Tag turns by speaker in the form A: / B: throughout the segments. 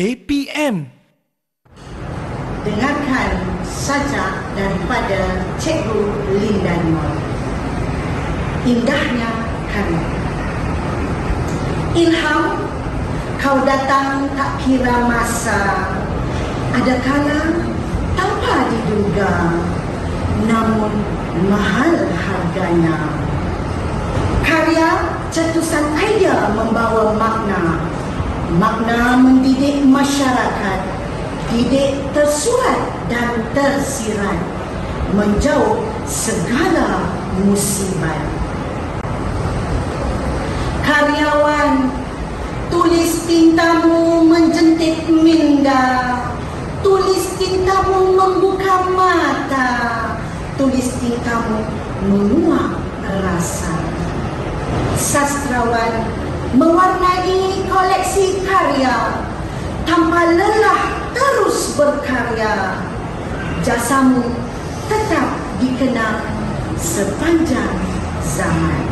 A: KPM.
B: Dengarkan saja daripada Cikgu Linda Nur. Indahnya karya. Ilham, kau datang tak kira masa. Ada kala tanpa diduga. Namun mahal harganya. Karya cetusan idea membawa makna. Makna mendidik masyarakat. Didik tersurat dan tersirat. Menjauh segala musibat. Karyawan, tulis tintamu menjentik minda. Tulis tintamu membuka mata. Tulis tintamu menguap rasa. Sastrawan mewarnai koleksi karya tanpa lelah terus berkarya. Jasamu tetap dikenal sepanjang zaman.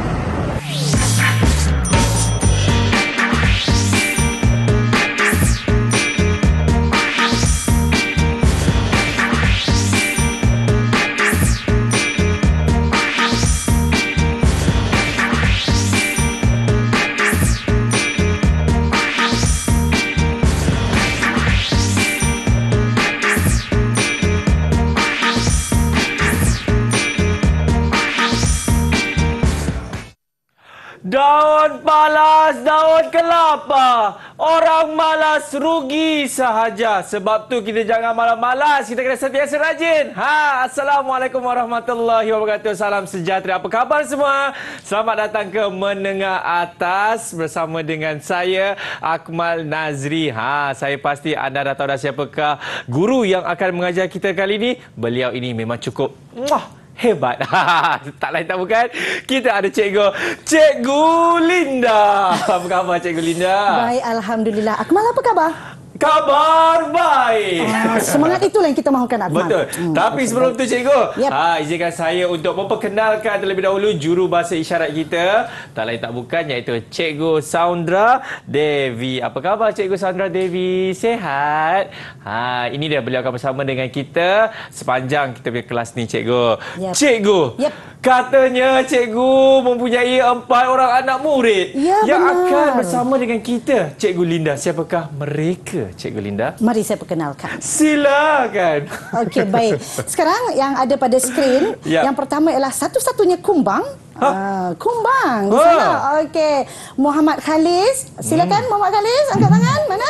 C: Kelapa. Orang malas rugi sahaja. Sebab tu kita jangan malas-malas. Kita kena sentiasa rajin. Ha, Assalamualaikum warahmatullahi wabarakatuh. Salam sejahtera. Apa khabar semua? Selamat datang ke Menengah Atas bersama dengan saya Akmal Nazri. Ha, saya pasti anda dah tahu dah siapakah guru yang akan mengajar kita kali ini. Beliau ini memang cukup muah hebat. tak lain tak bukan. Kita ada cikgu. Cikgu Linda. Apa khabar Cikgu Linda?
D: Baik, Alhamdulillah. Akmal apa khabar?
C: Kabar baik.
D: Ah, semangat itulah yang kita mahukan Akmal.
C: Betul. Hmm, Tapi okay, sebelum tu cikgu,
D: Yep.
C: ha izinkan saya untuk memperkenalkan terlebih dahulu juru bahasa isyarat kita. Tak lain tak bukan iaitu Cikgu Saundra Devi. Apa khabar Cikgu Saundra Devi? Sehat? Ha, ini dia beliau akan bersama dengan kita sepanjang kita punya kelas ni cikgu.
D: Yep.
C: Cikgu.
D: Yep.
C: Katanya cikgu mempunyai empat orang anak murid
D: Ya,
C: yang
D: benar.
C: akan bersama dengan kita. Cikgu Linda, siapakah mereka, Cikgu Linda?
D: Mari saya perkenalkan.
C: Silakan.
D: Okey, baik. Sekarang yang ada pada skrin,
C: Ya.
D: yang pertama ialah satu-satunya kumbang.
C: Ha?
D: Ah, kumbang di
C: Oh.
D: sana. Okey. Muhammad Khalis. Silakan
C: Hmm.
D: Muhammad Khalis, angkat tangan. Mana?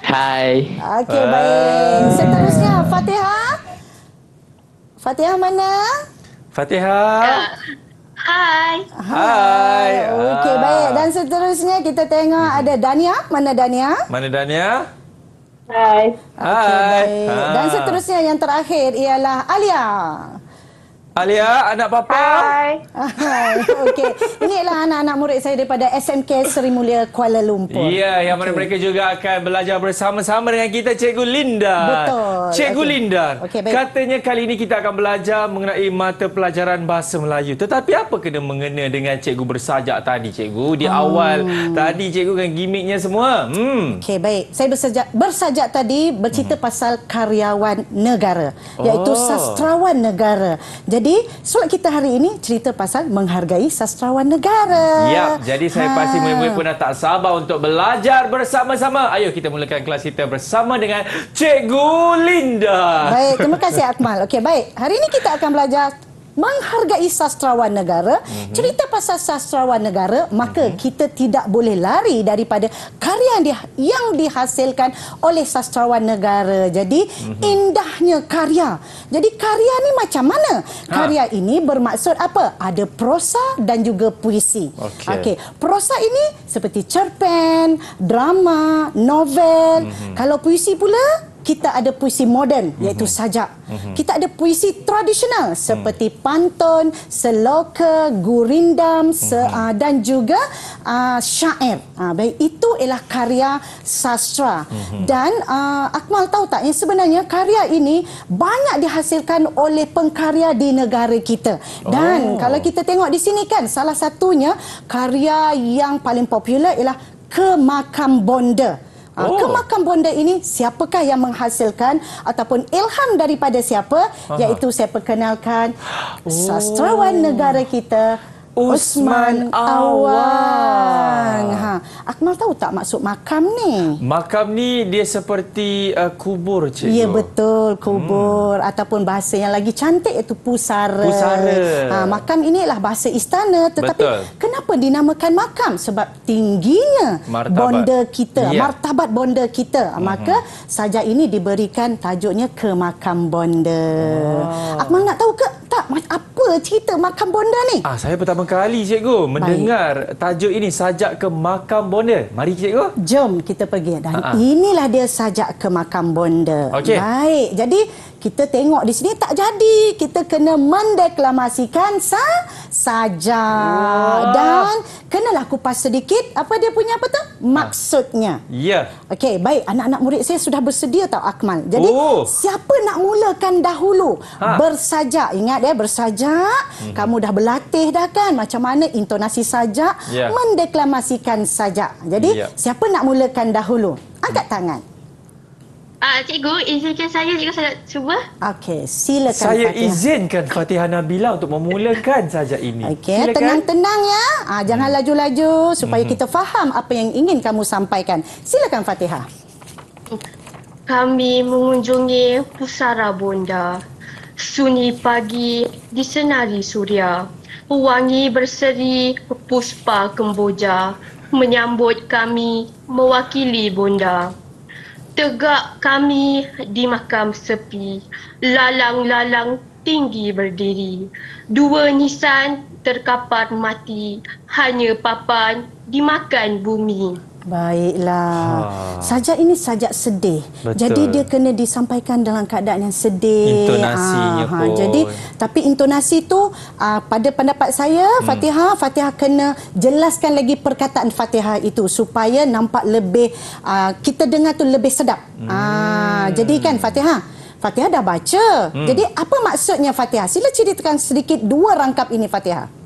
E: Hai.
D: Okey, baik. Seterusnya Fatihah. Fatihah mana?
C: Fatihah.
F: Hai.
C: Hai.
D: Okey,
C: Ah.
D: baik. Dan seterusnya kita tengok ada Dania. Mana Dania?
C: Mana Dania?
F: Hai.
C: Hai.
D: baik.
C: Ah.
D: Dan seterusnya yang terakhir ialah Alia.
C: Alia, anak papa.
F: Hai.
D: Hai, Okey. Ini ialah anak-anak murid saya daripada SMK Seri Mulia Kuala Lumpur.
C: Ya, yang mana mereka juga akan belajar bersama-sama dengan kita Cikgu Linda.
D: Betul.
C: Cikgu
D: Okey.
C: Linda.
D: Okey, baik.
C: Katanya kali ini kita akan belajar mengenai mata pelajaran bahasa Melayu. Tetapi apa kena mengena dengan Cikgu bersajak tadi, Cikgu? Di awal tadi Cikgu kan gimmicknya semua. Hmm.
D: Okey, baik. Saya bersajak, bersajak tadi bercerita pasal karyawan negara. Iaitu
C: Oh.
D: sastrawan negara. Jadi, solat kita hari ini cerita pasal menghargai sastrawan negara.
C: Ya, jadi saya
D: Ha.
C: pasti murid-murid pun dah tak sabar untuk belajar bersama-sama. Ayo kita mulakan kelas kita bersama dengan Cikgu Linda.
D: Baik, terima kasih Akmal. Okey, baik. Hari ini kita akan belajar menghargai sastrawan negara.
C: Mhm.
D: Cerita pasal sastrawan negara, maka kita tidak boleh lari daripada karya yang, di, yang dihasilkan oleh sastrawan negara. Jadi,
C: Mhm.
D: indahnya karya. Jadi, karya ni macam mana?
C: Ha.
D: Karya ini bermaksud apa? Ada prosa dan juga puisi.
C: Okey.
D: Okey. Prosa ini seperti cerpen, drama, novel.
C: Mhm.
D: Kalau puisi pula, kita ada puisi moden iaitu sajak. Kita ada puisi tradisional seperti pantun, seloka, gurindam se, uh, dan juga uh, syair. Uh, baik itu ialah karya sastra. Dan uh, Akmal tahu tak yang sebenarnya karya ini banyak dihasilkan oleh pengkarya di negara kita. Dan
C: Oh.
D: kalau kita tengok di sini kan salah satunya karya yang paling popular ialah Ke Makam Bonda. Ah,
C: Oh.
D: Kemakam bonda ini siapakah yang menghasilkan ataupun ilham daripada siapa? Iaitu saya perkenalkan sastrawan negara kita
C: Usman
D: Awang. Ha, Akmal tahu tak maksud makam ni?
C: Makam ni dia seperti uh, kubur cikgu.
D: Ya betul kubur hmm. ataupun bahasa yang lagi cantik iaitu pusara.
C: Pusara.
D: Ha, makam inilah bahasa istana tetapi
C: Betul.
D: kenapa dinamakan makam? Sebab tingginya
C: Martabat.
D: bonda kita,
C: Ya.
D: martabat bonda kita. Hmm. Maka sajak ini diberikan tajuknya ke makam bonda.
C: Ah.
D: Akmal nak tahu ke tak apa cerita makam bonda ni?
C: Ah, saya pertama kali cikgu mendengar tajuk ini sajak ke makam bonda. Mari cikgu.
D: Jom kita pergi dan
C: Ha-ha.
D: inilah dia sajak ke makam bonda.
C: Okey.
D: Baik. Jadi kita tengok di sini tak jadi. Kita kena mendeklamasikan sa sajak
C: Wah.
D: dan kenalah kupas sedikit apa dia punya apa tu? Maksudnya.
C: Ya.
D: Okey, baik. Anak-anak murid saya sudah bersedia tau Akmal. Jadi,
C: Oh.
D: siapa nak mulakan dahulu
C: Ha.
D: bersajak? Ingat ya, bersajak. Hmm. Kamu dah berlatih dah kan macam mana intonasi sajak,
C: Ya.
D: mendeklamasikan sajak. Jadi,
C: Ya.
D: siapa nak mulakan dahulu? Angkat tangan.
F: Ah, cikgu, izinkan saya, cikgu saya cuba.
D: Okey, silakan
C: Saya
D: Fatihah.
C: izinkan Fatihah Nabila untuk memulakan sajak ini.
D: Okey, tenang-tenang ya. Ah, jangan
C: Hmm.
D: laju-laju supaya kita faham apa yang ingin kamu sampaikan. Silakan Fatihah.
F: Kami mengunjungi pusara bonda. Sunyi pagi disenari suria. Wangi berseri puspa kemboja. Menyambut kami mewakili bonda. Tegak kami di makam sepi. Lalang-lalang tinggi berdiri. Dua nisan terkapar mati. Hanya papan dimakan bumi.
D: Baiklah.
C: Ha.
D: Sajak ini sajak sedih.
C: Betul.
D: Jadi dia kena disampaikan dalam keadaan yang sedih.
C: Intonasinya
D: Ah,
C: pun.
D: Jadi tapi intonasi tu ah, pada pendapat saya
C: Hmm.
D: Fatihah Fatihah kena jelaskan lagi perkataan Fatihah itu supaya nampak lebih ah, kita dengar tu lebih sedap.
C: Hmm.
D: Ah jadi kan Fatihah Fatihah dah baca.
C: Hmm.
D: Jadi apa maksudnya Fatihah? Sila ceritakan sedikit dua rangkap ini Fatihah.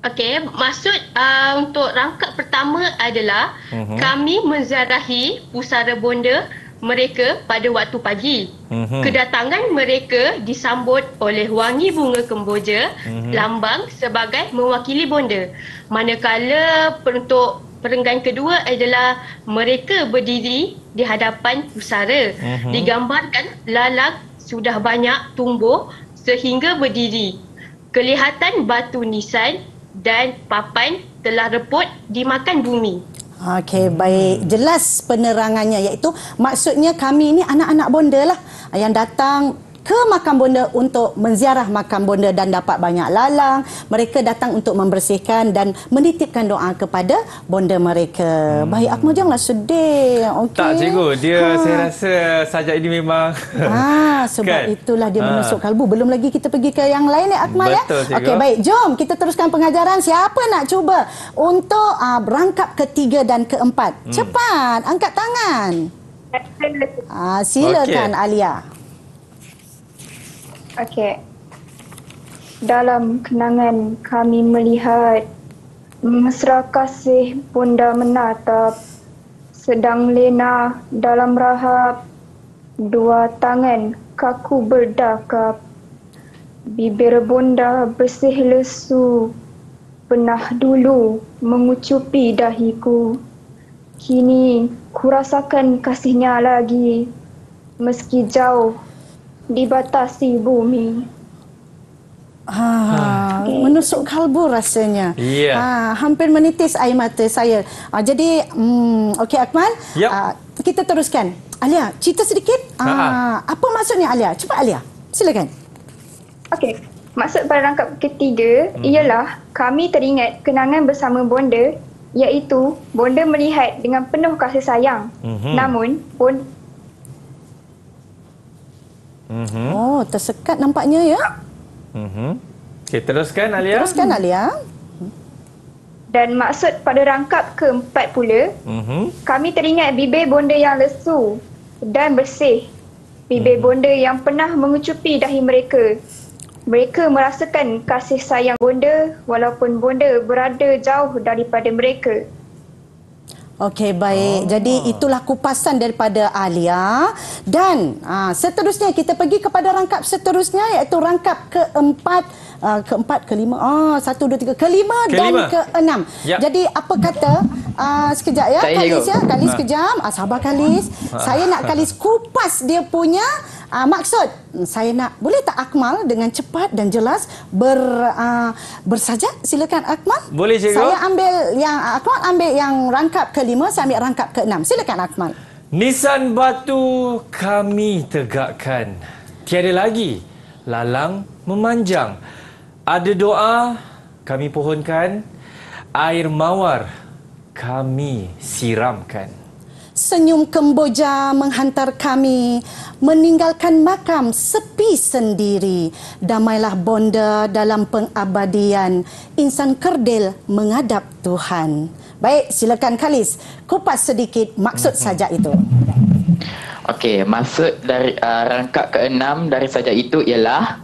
F: Okey, maksud uh, untuk rangkap pertama adalah uh-huh. kami menziarahi pusara bonda mereka pada waktu pagi.
C: Mhm.
F: Kedatangan mereka disambut oleh wangi bunga kemboja, uh-huh. lambang sebagai mewakili bonda. Manakala untuk perenggan kedua adalah mereka berdiri di hadapan pusara. Uh-huh. Digambarkan lalang sudah banyak tumbuh sehingga berdiri. Kelihatan batu nisan dan papan telah reput dimakan bumi.
D: Okey, baik. Jelas penerangannya iaitu maksudnya kami ini anak-anak bonda lah yang datang ke makam bonda untuk menziarah makam bonda dan dapat banyak lalang. Mereka datang untuk membersihkan dan menitipkan doa kepada bonda mereka. Hmm. Baik, Akmal janganlah sedih. Okey.
C: Tak cikgu, dia
D: Ha.
C: saya rasa sajak ini memang
D: Ah, sebab
C: Kan?
D: itulah dia
C: Ah.
D: menusuk kalbu. Belum lagi kita pergi ke yang lain ya Akmal ya.
C: Betul, cikgu.
D: Okey, baik. Jom kita teruskan pengajaran. Siapa nak cuba untuk uh, berangkap ketiga dan keempat?
C: Hmm.
D: Cepat, angkat tangan. Ah, silakan
C: Okey.
D: Alia.
A: Okey. Dalam kenangan kami melihat mesra kasih bonda menatap sedang lena dalam rahap dua tangan kaku berdakap bibir bonda bersih lesu pernah dulu mengucupi dahiku kini kurasakan kasihnya lagi meski jauh dibatasi bumi
D: Ha, menusuk kalbu rasanya.
C: Ya.
D: Ha, hampir menitis air mata saya. Ha, jadi, hmm, okey Akmal,
C: Yap.
D: ah, kita teruskan. Alia, cerita sedikit.
C: Ha, ha.
D: Ah, apa maksudnya Alia? Cepat Alia. Silakan.
A: Okey, maksud pada rangkap ketiga hmm. ialah kami teringat kenangan bersama bonda iaitu bonda melihat dengan penuh kasih sayang.
C: Mhm.
A: Namun bon,
C: Mhm.
D: Oh, tersekat nampaknya ya.
C: Mhm. Okey, teruskan Alia.
D: Teruskan Alia.
A: dan maksud pada rangkap keempat pula
C: Mhm.
A: kami teringat bibir bonda yang lesu dan bersih. Bibir
C: Hmm.
A: bonda yang pernah mengecupi dahi mereka. Mereka merasakan kasih sayang bonda walaupun bonda berada jauh daripada mereka.
D: Okey baik. Oh. Jadi itulah kupasan daripada Alia dan aa, seterusnya kita pergi kepada rangkap seterusnya iaitu rangkap keempat uh, keempat kelima ah satu dua tiga kelima, kelima. dan keenam. Yep. Jadi apa kata uh, sekejap ya Kalis ya Kalis
E: Ha.
D: kejam ah, sabar Kalis. Saya nak Kalis kupas dia punya uh, maksud. Saya nak boleh tak Akmal dengan cepat dan jelas ber uh, bersajak silakan Akmal.
C: Boleh, cikgu.
D: Saya ambil yang Akmal ambil yang rangkap kelima, saya ambil rangkap keenam. Silakan Akmal.
C: Nisan batu kami tegakkan. Tiada lagi lalang memanjang. Ada doa kami pohonkan. Air mawar kami siramkan.
D: Senyum Kemboja menghantar kami meninggalkan makam sepi sendiri. Damailah bonda dalam pengabadian. Insan kerdil menghadap Tuhan. Baik, silakan Kalis. Kupas sedikit maksud sajak itu.
E: Okey, maksud dari uh, rangkap keenam dari sajak itu ialah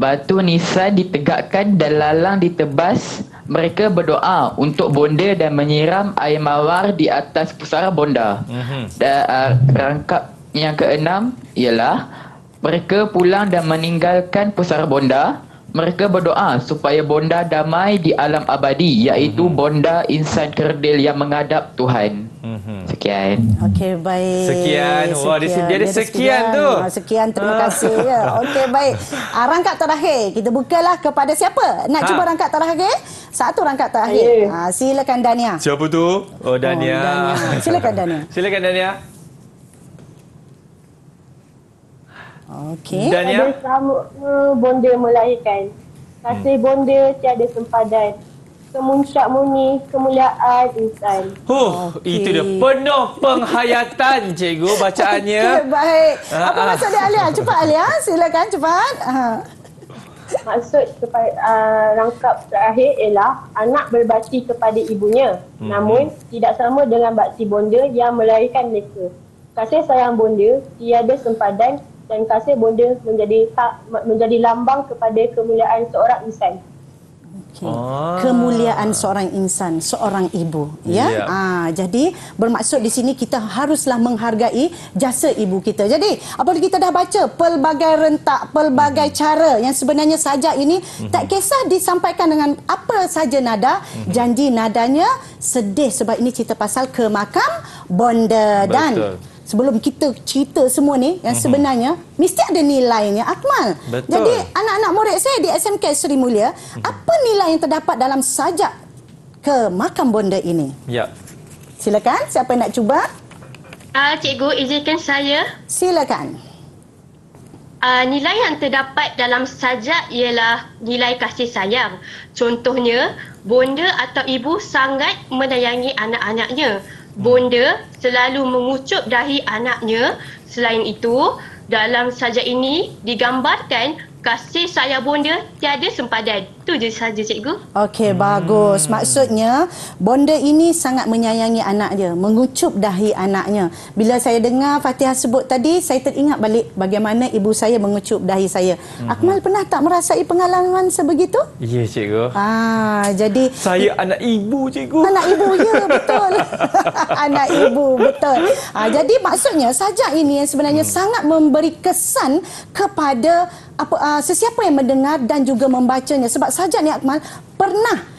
E: batu nisan ditegakkan dan lalang ditebas. Mereka berdoa untuk bonda dan menyiram air mawar di atas pusara bonda.
C: Mhm.
E: Dan uh, rangkap yang keenam ialah mereka pulang dan meninggalkan pusara bonda. Mereka berdoa supaya bonda damai di alam abadi iaitu bonda insan kerdil yang menghadap Tuhan.
C: Mhm.
E: Sekian.
D: Okey, baik.
C: Sekian. Wah, dia- dia ada sekian tu.
D: Ah, Sekian, terima
C: Ah.
D: kasih. Ya. Okey, baik. Ah, rangkap terakhir. Kita bukalah kepada siapa? Nak
C: Ha.
D: cuba rangkap terakhir? Satu rangkap terakhir. Ah, silakan Dania.
C: Siapa tu? Oh, Dania.
D: Oh, Dania. Silakan, Dania.
C: Silakan Dania.
D: Okey.
C: Dania.
G: Pada sama bonda melahirkan. Kasih bonda tiada sempadan. Kemuncak muni kemuliaan insan.
C: Huh,
D: Okey.
C: itu dia penuh penghayatan cikgu bacaannya.
D: Okey, baik.
C: Ah,
D: Apa
C: ah.
D: maksud dia Alia? Cepat Alia, silakan cepat. Ah.
G: Maksud kepada uh, rangkap terakhir ialah anak berbakti kepada ibunya.
C: Mhm.
G: Namun tidak sama dengan bakti bonda yang melahirkan mereka. Kasih sayang bonda tiada sempadan dan kasih bonda menjadi ta- menjadi lambang kepada kemuliaan seorang insan.
D: Okay.
C: Ah.
D: Kemuliaan seorang insan, seorang ibu, ya.
C: Ya.
D: Ah, jadi bermaksud di sini kita haruslah menghargai jasa ibu kita. Jadi, apabila kita dah baca pelbagai rentak, pelbagai cara yang sebenarnya sajak ini tak kisah disampaikan dengan apa saja nada, janji nadanya sedih sebab ini cerita pasal ke makam bonda dan
C: Betul.
D: Sebelum kita cerita semua ni yang sebenarnya mesti ada nilainya Akmal.
C: Betul.
D: Jadi anak-anak murid saya di SMK Seri Mulia, apa nilai yang terdapat dalam sajak ke makam bonda ini?
C: Ya.
D: Silakan, siapa yang nak cuba?
F: Uh, cikgu izinkan saya
D: Silakan.
F: Uh, nilai yang terdapat dalam sajak ialah nilai kasih sayang. Contohnya, bonda atau ibu sangat menyayangi anak-anaknya. Bonda selalu mengucup dahi anaknya. Selain itu, dalam sajak ini digambarkan kasih sayang bonda tiada sempadan. Itu je saja cikgu.
D: Okey, bagus. Maksudnya, bonda ini sangat menyayangi anak dia, mengucup dahi anaknya. Bila saya dengar Fatihah sebut tadi, saya teringat balik bagaimana ibu saya mengucup dahi saya. Akmal pernah tak merasai pengalaman sebegitu?
C: Ya, cikgu.
D: Ah, jadi
C: Saya anak ibu, cikgu.
D: Anak ibu, ya betul. Anak ibu, betul. Ha, jadi maksudnya sajak ini yang sebenarnya hmm. sangat memberi kesan kepada apa uh, sesiapa yang mendengar dan juga membacanya. Sebab sajak ni Akmal pernah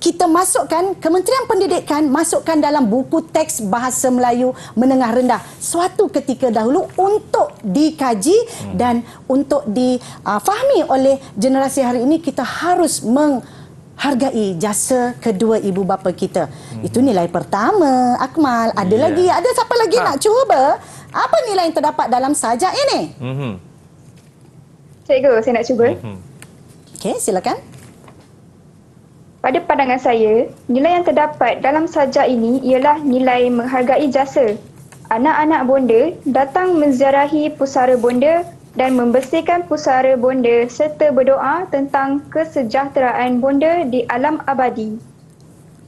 D: kita masukkan Kementerian Pendidikan masukkan dalam buku teks bahasa Melayu menengah rendah suatu ketika dahulu untuk dikaji hmm. dan untuk difahami oleh generasi hari ini kita harus meng hargai jasa kedua ibu bapa kita. Hmm. Itu nilai pertama, Akmal. Ada
C: Ya.
D: lagi, ada siapa lagi
C: Ha.
D: nak cuba? Apa nilai yang terdapat dalam sajak ini?
C: Mhm.
A: Cikgu, saya nak cuba.
C: Mhm.
D: Okey, silakan.
A: Pada pandangan saya, nilai yang terdapat dalam sajak ini ialah nilai menghargai jasa. Anak-anak bonda datang menziarahi pusara bonda dan membersihkan pusara bonda serta berdoa tentang kesejahteraan bonda di alam abadi.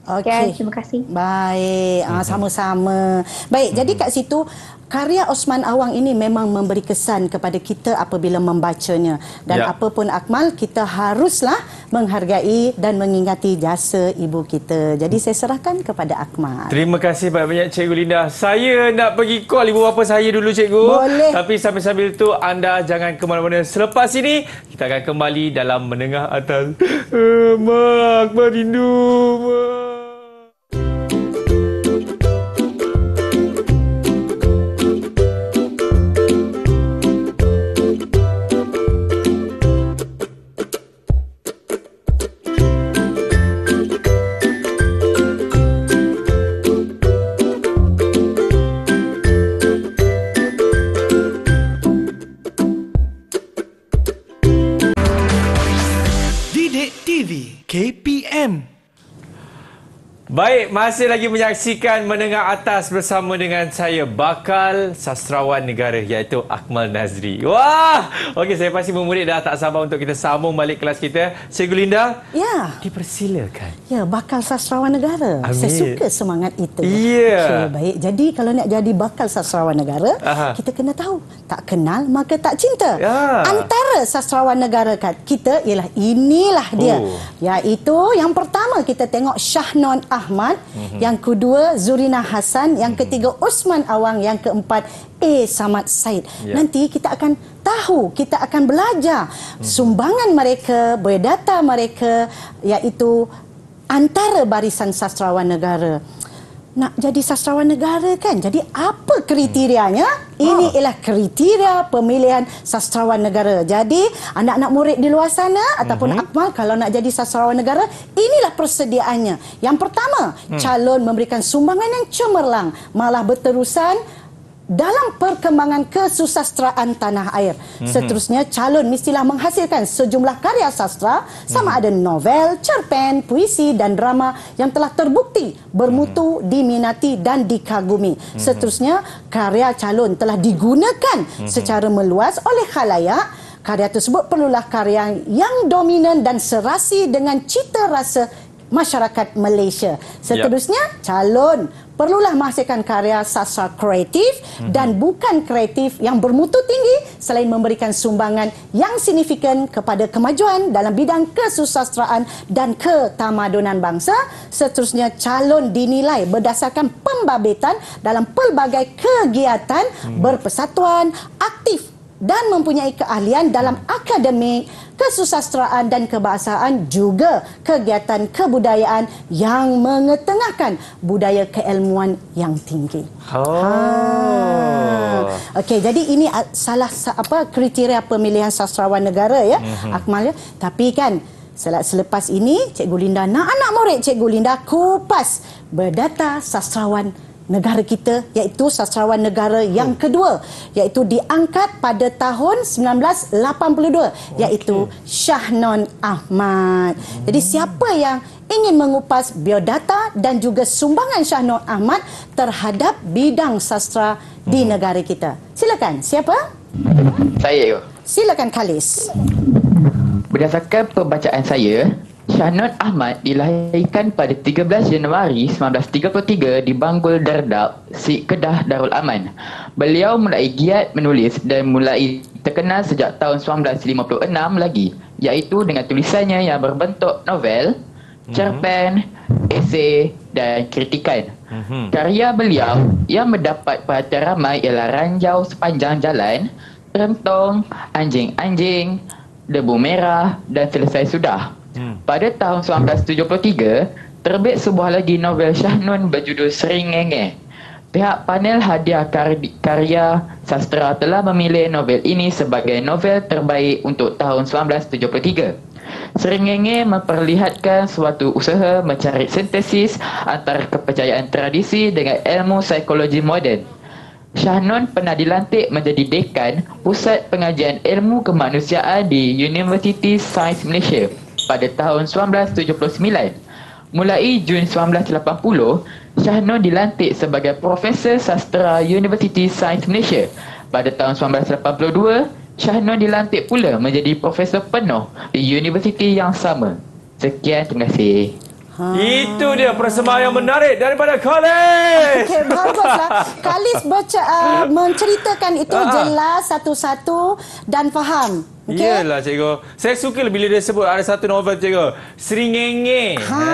D: Okey.
A: Kan, terima kasih.
D: Baik, ah, sama-sama. Baik, jadi kat situ karya Osman Awang ini memang memberi kesan kepada kita apabila membacanya dan
C: Ya.
D: apapun akmal kita haruslah menghargai dan mengingati jasa ibu kita. Jadi saya serahkan kepada akmal.
C: Terima kasih banyak-banyak Cikgu Linda. Saya nak pergi call ibu bapa saya dulu Cikgu.
D: Boleh.
C: Tapi sambil-sambil itu anda jangan ke mana-mana. Selepas ini kita akan kembali dalam menengah atas. Uh, Mak, Mak rindu. Mak. Baik, masih lagi menyaksikan Menengah Atas bersama dengan saya Bakal Sastrawan Negara iaitu Akmal Nazri. Wah! Okey, saya pasti memurid dah tak sabar untuk kita sambung balik kelas kita. Cikgu Linda,
D: Ya.
C: dipersilakan.
D: Ya, bakal sastrawan negara.
C: Amin.
D: Saya suka semangat itu.
C: Ya.
D: Okey, baik. Jadi kalau nak jadi bakal sastrawan negara,
C: Aha.
D: kita kena tahu, tak kenal maka tak cinta.
C: Ya.
D: Antara sastrawan negara kita ialah inilah dia.
C: Oh.
D: Iaitu yang pertama kita tengok Shahnon Ahmad,
C: Mhm.
D: yang kedua Zurina Hassan, yang ketiga Osman Awang, yang keempat A Samad Said.
C: Ya.
D: Nanti kita akan tahu, kita akan belajar
C: Mhm.
D: sumbangan mereka, biodata mereka iaitu antara barisan sastrawan negara. Nak jadi sastrawan negara kan? Jadi apa kriterianya? Ini ialah kriteria pemilihan sastrawan negara. Jadi anak-anak murid di luar sana ataupun akmal kalau nak jadi sastrawan negara, inilah persediaannya. Yang pertama, calon memberikan sumbangan yang cemerlang, malah berterusan dalam perkembangan kesusastraan tanah air. Seterusnya, calon mestilah menghasilkan sejumlah karya sastra sama ada novel, cerpen, puisi dan drama yang telah terbukti bermutu, diminati dan dikagumi. Seterusnya, karya calon telah digunakan secara meluas oleh khalayak. Karya tersebut perlulah karya yang dominan dan serasi dengan cita rasa masyarakat Malaysia. Seterusnya, calon perlulah menghasilkan karya sastra kreatif dan bukan kreatif yang bermutu tinggi selain memberikan sumbangan yang signifikan kepada kemajuan dalam bidang kesusastraan dan ketamadunan bangsa. Seterusnya, calon dinilai berdasarkan pembabitan dalam pelbagai kegiatan berpersatuan, aktif dan mempunyai keahlian dalam akademik, kesusastraan dan kebahasaan juga kegiatan kebudayaan yang mengetengahkan budaya keilmuan yang tinggi.
C: Oh.
D: Ha. Okey, jadi ini ah, salah sa- apa kriteria pemilihan sastrawan negara ya,
C: Mhm.
D: Akmal ya. Tapi kan sel- selepas ini Cikgu Linda nak anak murid Cikgu Linda kupas berdata sastrawan negara kita iaitu sastrawan negara yang kedua iaitu diangkat pada tahun 1982 iaitu Shahnon Ahmad. Jadi siapa yang ingin mengupas biodata dan juga sumbangan Shahnon Ahmad terhadap bidang sastra di negara kita? Silakan. Siapa?
E: Saya.
D: Silakan Khalis.
E: Berdasarkan pembacaan saya, Shahnon Ahmad dilahirkan pada 13 Januari 1933 di Banggul Dardab, Sik Kedah Darul Aman. Beliau mulai giat menulis dan mulai terkenal sejak tahun 1956 lagi, iaitu dengan tulisannya yang berbentuk novel, cerpen, esei dan kritikan.
C: Mhm.
E: Karya beliau yang mendapat perhatian ramai ialah Ranjau Sepanjang Jalan, Terentong, Anjing-Anjing, Debu Merah dan Selesai Sudah.
C: Hmm.
E: Pada tahun 1973, terbit sebuah lagi novel Syahnun berjudul Seringenge. Pihak panel hadiah kar- karya sastra telah memilih novel ini sebagai novel terbaik untuk tahun 1973. Seringenge memperlihatkan suatu usaha mencari sintesis antara kepercayaan tradisi dengan ilmu psikologi moden. Shahnon pernah dilantik menjadi dekan Pusat Pengajian Ilmu Kemanusiaan di University Science Malaysia pada tahun 1979. Mulai Jun 1980, Shahnon dilantik sebagai Profesor Sastra University Science Malaysia. Pada tahun 1982, Shahnon dilantik pula menjadi Profesor penuh di universiti yang sama. Sekian, terima kasih.
C: Itu dia persembahan yang menarik daripada Khalid.
D: Okey, baguslah. Kalis baca uh, menceritakan itu
C: Ah.
D: jelas satu-satu dan faham. Okey.
C: Iyalah cikgu. Saya suka bila dia sebut ada satu novel cikgu. Seringenge.
D: Ha,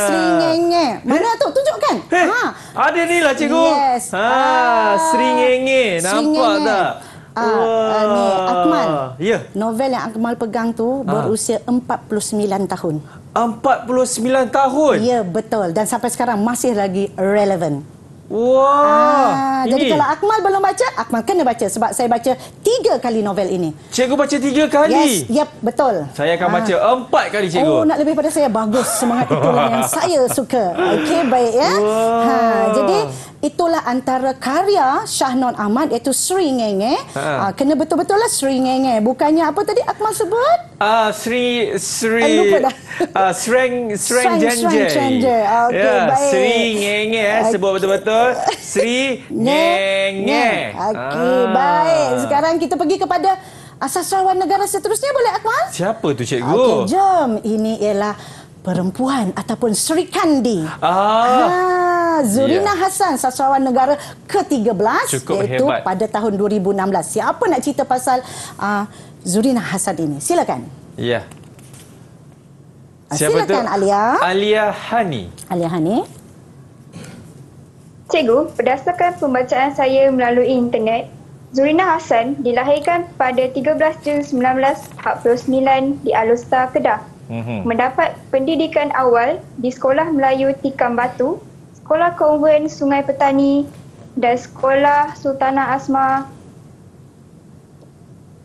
D: seringenge. Mana tu? Tunjukkan.
C: Eh,
D: Ha.
C: ada ni lah cikgu.
D: Yes.
C: Ha,
D: Ah,
C: seringenge. Nampak
D: Seringenge.
C: tak?
D: Ah, ah, ni Akmal.
C: Ya.
D: Novel yang Akmal pegang tu berusia 49 tahun.
C: 49 tahun.
D: Ya, betul. Dan sampai sekarang masih lagi relevan.
C: Wah.
D: Ah, jadi kalau Akmal belum baca, Akmal kena baca sebab saya baca tiga kali novel ini.
C: Cikgu baca tiga kali.
D: Yes, yep, betul.
C: Saya akan
D: Ah.
C: baca empat kali cikgu.
D: Oh, nak lebih pada saya. Bagus. Semangat itulah yang saya suka. Okey, baik ya.
C: Wah.
D: Ha, jadi, itulah antara karya Shah Non Ahmad iaitu Sri Ngenge.
C: Ha.
D: Ha. kena betul-betul lah Sri Ngenge. Bukannya apa tadi Akmal sebut?
C: Ah, Sri Sri
D: Eh, lupa dah.
C: ah, Sreng Sreng Jenje.
D: Sreng Jenje. Okey,
C: ya,
D: baik.
C: Sri Ngenge eh sebut betul-betul. Sri Ngenge.
D: Okey,
C: Ah.
D: baik. Sekarang kita pergi kepada uh, sastrawan negara seterusnya boleh Akmal?
C: Siapa tu cikgu?
D: Okey, jom. Ini ialah perempuan ataupun Sri Kandi.
C: Ah.
D: Ha, Zurina
C: Ya.
D: Hassan, sastrawan negara ke-13
C: Cukup
D: iaitu
C: hebat.
D: pada tahun 2016. Siapa nak cerita pasal uh, Zurina Hassan ini? Silakan.
C: Ya.
D: Ah, silakan, Alia.
C: Alia Hani.
D: Alia Hani.
A: Cikgu, berdasarkan pembacaan saya melalui internet, Zurina Hassan dilahirkan pada 13 Jun 1949 di Alustar, Kedah.
C: Mhm.
A: Mendapat pendidikan awal di Sekolah Melayu Tikam Batu, Sekolah Konven Sungai Petani dan Sekolah Sultanah Asma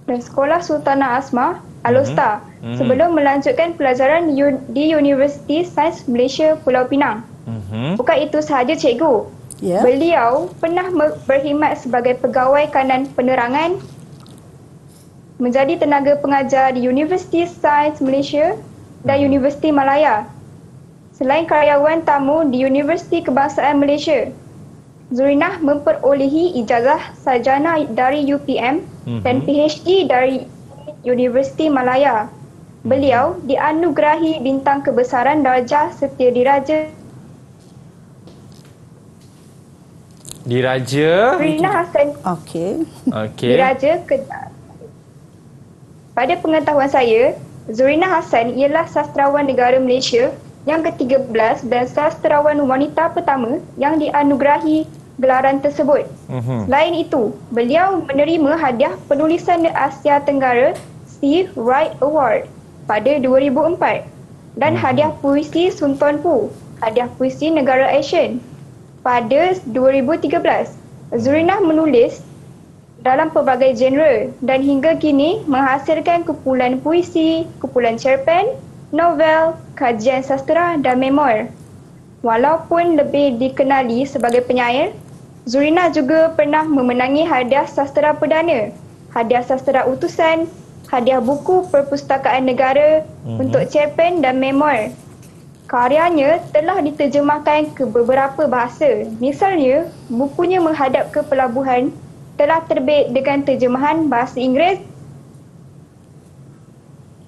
A: dan Sekolah Sultanah Asma Alustar
C: Mhm.
A: sebelum melanjutkan pelajaran di Universiti Sains Malaysia Pulau Pinang.
C: Mhm.
A: Bukan itu sahaja cikgu.
D: Ya.
A: Beliau pernah berkhidmat sebagai pegawai kanan penerangan, menjadi tenaga pengajar di Universiti Sains Malaysia dan Universiti Malaya. Selain karyawan tamu di Universiti Kebangsaan Malaysia, Zurinah memperolehi ijazah sarjana dari UPM dan PhD dari Universiti Malaya. Beliau dianugerahi bintang kebesaran darjah setia diraja
C: Diraja.
A: Zurina Hassan
D: Okey.
C: Okey.
A: Diraja Kedah. Pada pengetahuan saya, Zurina Hassan ialah sastrawan negara Malaysia yang ke-13 dan sastrawan wanita pertama yang dianugerahi gelaran tersebut.
C: Mhm.
A: Selain itu, beliau menerima hadiah penulisan Asia Tenggara Steve Wright Award pada 2004 dan hadiah puisi Sunton Pu, hadiah puisi negara Asian pada 2013. Zurinah menulis dalam pelbagai genre dan hingga kini menghasilkan kumpulan puisi, kumpulan cerpen, novel, kajian sastera dan memoir. Walaupun lebih dikenali sebagai penyair, Zurina juga pernah memenangi hadiah sastera perdana, hadiah sastera utusan, hadiah buku perpustakaan negara mm-hmm. untuk cerpen dan memoir. Karyanya telah diterjemahkan ke beberapa bahasa. Misalnya, bukunya Menghadap ke Pelabuhan telah terbit dengan terjemahan bahasa Inggeris,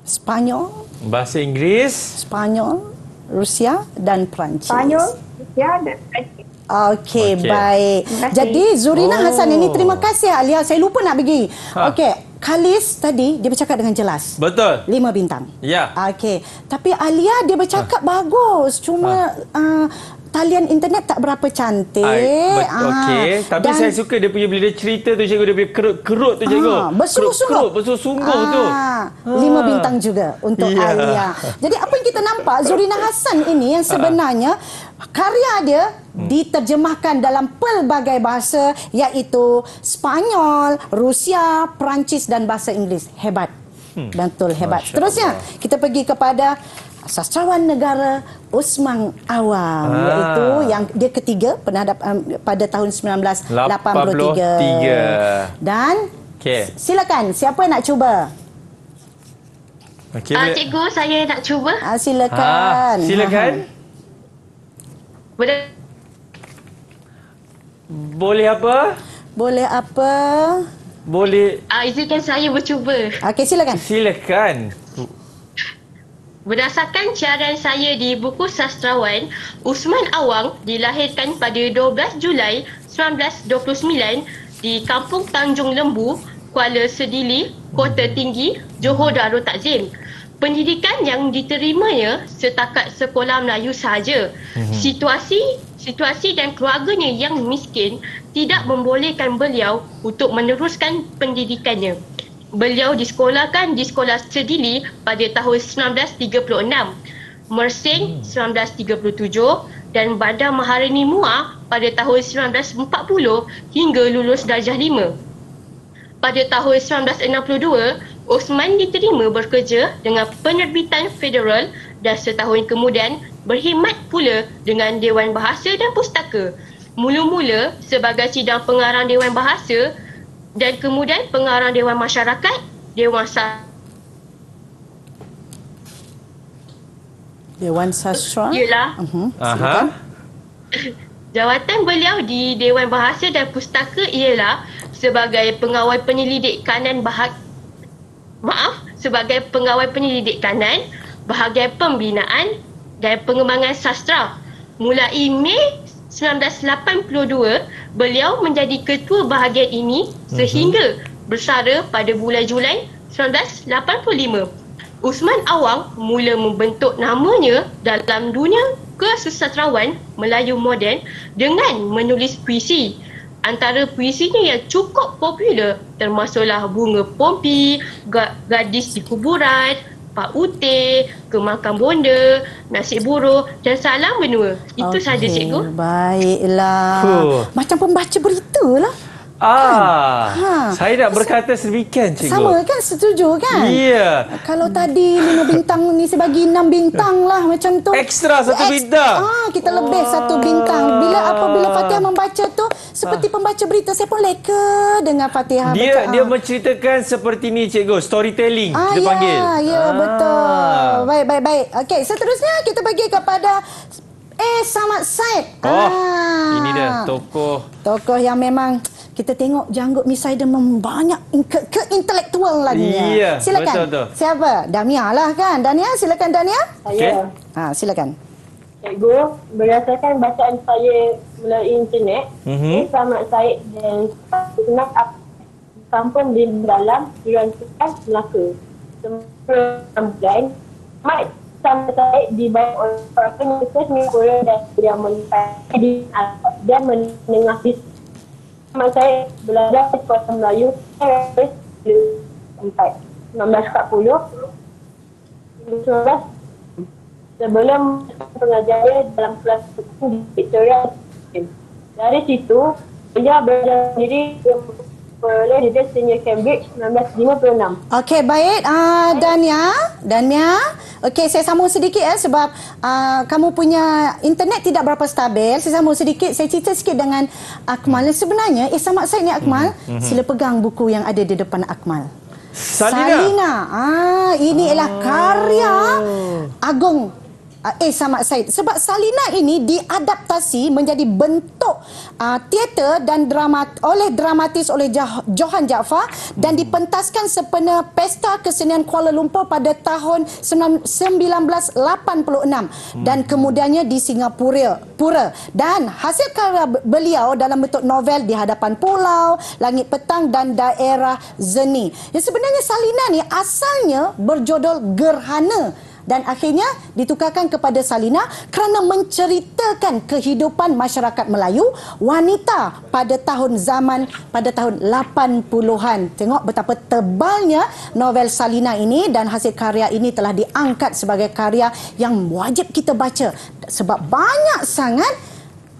D: Spanyol,
C: Bahasa Inggeris.
D: Spanyol, Rusia dan Perancis.
A: Spanyol, Rusia dan Perancis.
D: Okey,
C: Okey.
D: baik. Jadi Zurina
C: Oh.
D: Hassan ini terima kasih Alia. Saya lupa nak pergi.
C: Ha.
D: Okey, Kalis tadi dia bercakap dengan jelas.
C: Betul.
D: Lima bintang.
C: Ya.
D: Okey. Tapi Alia dia bercakap bagus. Cuma uh, talian internet tak berapa cantik. Ah,
C: Okey, tapi
D: dan-
C: saya suka dia punya bila dia cerita tu cikgu dia punya kerut-kerut tu cikgu.
D: Ah, bersungguh-sungguh.
C: Kerut-kerut, bersungguh-sungguh tu.
D: Ah, Lima bintang juga untuk
C: Ya.
D: Alia. Jadi apa yang kita nampak Zurina Hassan ini yang sebenarnya karya dia diterjemahkan dalam pelbagai bahasa iaitu Spanyol, Rusia, Perancis dan bahasa Inggeris. Hebat. Betul hebat.
C: Masya
D: Terusnya
C: Allah.
D: kita pergi kepada sastrawan negara Usman Awam
C: Ah.
D: iaitu yang dia ketiga pernah dap- um, pada tahun 1983.
C: 83.
D: Dan
C: Okey.
D: silakan siapa nak cuba?
C: Okey.
F: Ah,
C: boleh-
F: cikgu, saya nak cuba.
D: Ah, silakan.
C: Ah, silakan.
F: Boleh
C: Boleh apa?
D: Boleh apa?
C: Boleh
F: ah, izinkan saya bercuba.
D: Okey, silakan.
C: silakan.
F: Berdasarkan siaran saya di buku sastrawan, Usman Awang dilahirkan pada 12 Julai 1929 di Kampung Tanjung Lembu, Kuala Sedili, Kota Tinggi, Johor Darul Takzim. Pendidikan yang diterimanya setakat sekolah Melayu sahaja. Situasi situasi dan keluarganya yang miskin tidak membolehkan beliau untuk meneruskan pendidikannya. Beliau disekolahkan di Sekolah Sedili pada tahun 1936, Mersing 1937 dan Bandar Maharani Muar pada tahun 1940 hingga lulus darjah 5. Pada tahun 1962, Osman diterima bekerja dengan penerbitan federal dan setahun kemudian berkhidmat pula dengan Dewan Bahasa dan Pustaka. Mula-mula sebagai sidang pengarang Dewan Bahasa dan kemudian pengarang Dewan Masyarakat, Dewan Sa
D: Dewan Sastra.
F: ialah
D: Uh-huh.
C: Aha.
F: Jawatan beliau di Dewan Bahasa dan Pustaka ialah sebagai pengawal penyelidik kanan bahag maaf sebagai pengawal penyelidik kanan bahagian pembinaan dan pengembangan sastra. Mulai Mei 1982 beliau menjadi ketua bahagian ini sehingga bersara pada bulan Julai 1985. Usman Awang mula membentuk namanya dalam dunia kesusastrawan Melayu moden dengan menulis puisi. Antara puisinya yang cukup popular termasuklah Bunga Pompi, Ga- Gadis di Kuburan, Pak Ute, Kemakan Bonda, Nasi Buruh dan Salam Benua. Itu saja cikgu.
D: Baiklah.
C: Huh.
D: Macam pembaca berita lah.
C: Ah,
D: Ha.
C: saya nak berkata sedemikian cikgu.
D: Sama kan? Setuju kan?
C: Ya.
D: Kalau tadi lima bintang ni saya bagi enam bintang lah macam tu.
C: Ekstra satu
D: Eks-
C: bintang.
D: Ah, kita lebih satu bintang. Bila apabila Fatihah membaca tu seperti pembaca berita saya pun leka dengan Fatihah
C: Dia
D: baca.
C: dia
D: Ah.
C: menceritakan seperti ni cikgu, storytelling
D: Ah,
C: kita
D: ya,
C: panggil.
D: ya
C: Ah.
D: betul. Baik, baik, baik. Okey, seterusnya kita bagi kepada Eh Samad Said.
C: Oh, ini dia tokoh
D: Tokoh yang memang kita tengok janggut misai dia membanyak ke, keintelektual laginya.
C: Iya,
D: silakan.
C: betul tu.
D: Siapa? Damia lah kan. Dania, silakan Dania.
G: Saya,
D: Ha, silakan.
G: cikgu, berdasarkan bacaan saya melalui internet,
C: Mhm.
G: mm-hmm. Selamat Syed dan Senang kampung di dalam Juruan Tuan Melaka. Bulan, Mat Selamat Syed dibawa oleh para penyusus Korea dan dia menimpan di dan menengah di Selamat Syed belajar di Sekolah Melayu 4 1940 19 sebelum pengajarnya dalam kelas di Victoria. Dari situ, beliau belajar sendiri oleh di Senior Cambridge 1956.
D: Okey, baik. Uh, Dania, Dania. Okey, saya sambung sedikit ya sebab uh, kamu punya internet tidak berapa stabil. Saya sambung sedikit, saya cerita sikit dengan Akmal. Sebenarnya, eh sama saya ni Akmal, sila pegang buku yang ada di depan Akmal.
C: Salina.
D: Salina. Ah, ini ialah karya Agung uh, Eh Samad Said. Sebab Salina ini diadaptasi menjadi bentuk uh, teater dan drama oleh dramatis oleh Jah- Johan Jaafar dan dipentaskan sempena Pesta Kesenian Kuala Lumpur pada tahun 1986 dan kemudiannya di Singapura. Pura. Dan hasil karya beliau dalam bentuk novel di hadapan pulau, langit petang dan daerah Zeni. Yang sebenarnya Salina ni asalnya berjudul Gerhana dan akhirnya ditukarkan kepada Salina kerana menceritakan kehidupan masyarakat Melayu wanita pada tahun zaman pada tahun 80-an. Tengok betapa tebalnya novel Salina ini dan hasil karya ini telah diangkat sebagai karya yang wajib kita baca sebab banyak sangat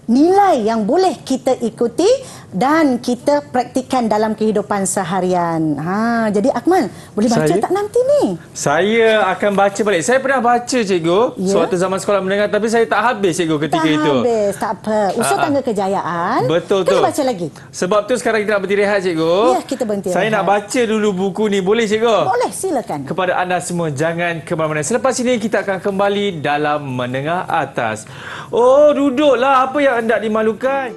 D: nilai yang boleh kita ikuti dan kita praktikkan dalam kehidupan seharian. Ha, jadi Akmal, boleh baca
C: Saya?
D: tak nanti ni?
C: Saya akan baca balik. Saya pernah baca cikgu
D: Ya?
C: sewaktu zaman sekolah menengah tapi saya tak habis cikgu ketika
D: tak
C: itu.
D: habis, tak apa. Usaha
C: Ah, ah.
D: tangga kejayaan.
C: Betul tu.
D: baca lagi.
C: Sebab tu sekarang kita nak berhenti rehat cikgu.
D: Ya, kita berhenti
C: Saya
D: rehat.
C: nak baca dulu buku ni. Boleh cikgu?
D: Boleh, silakan.
C: Kepada anda semua jangan ke mana-mana. Selepas ini kita akan kembali dalam menengah atas. Oh, duduklah. Apa yang hendak dimalukan?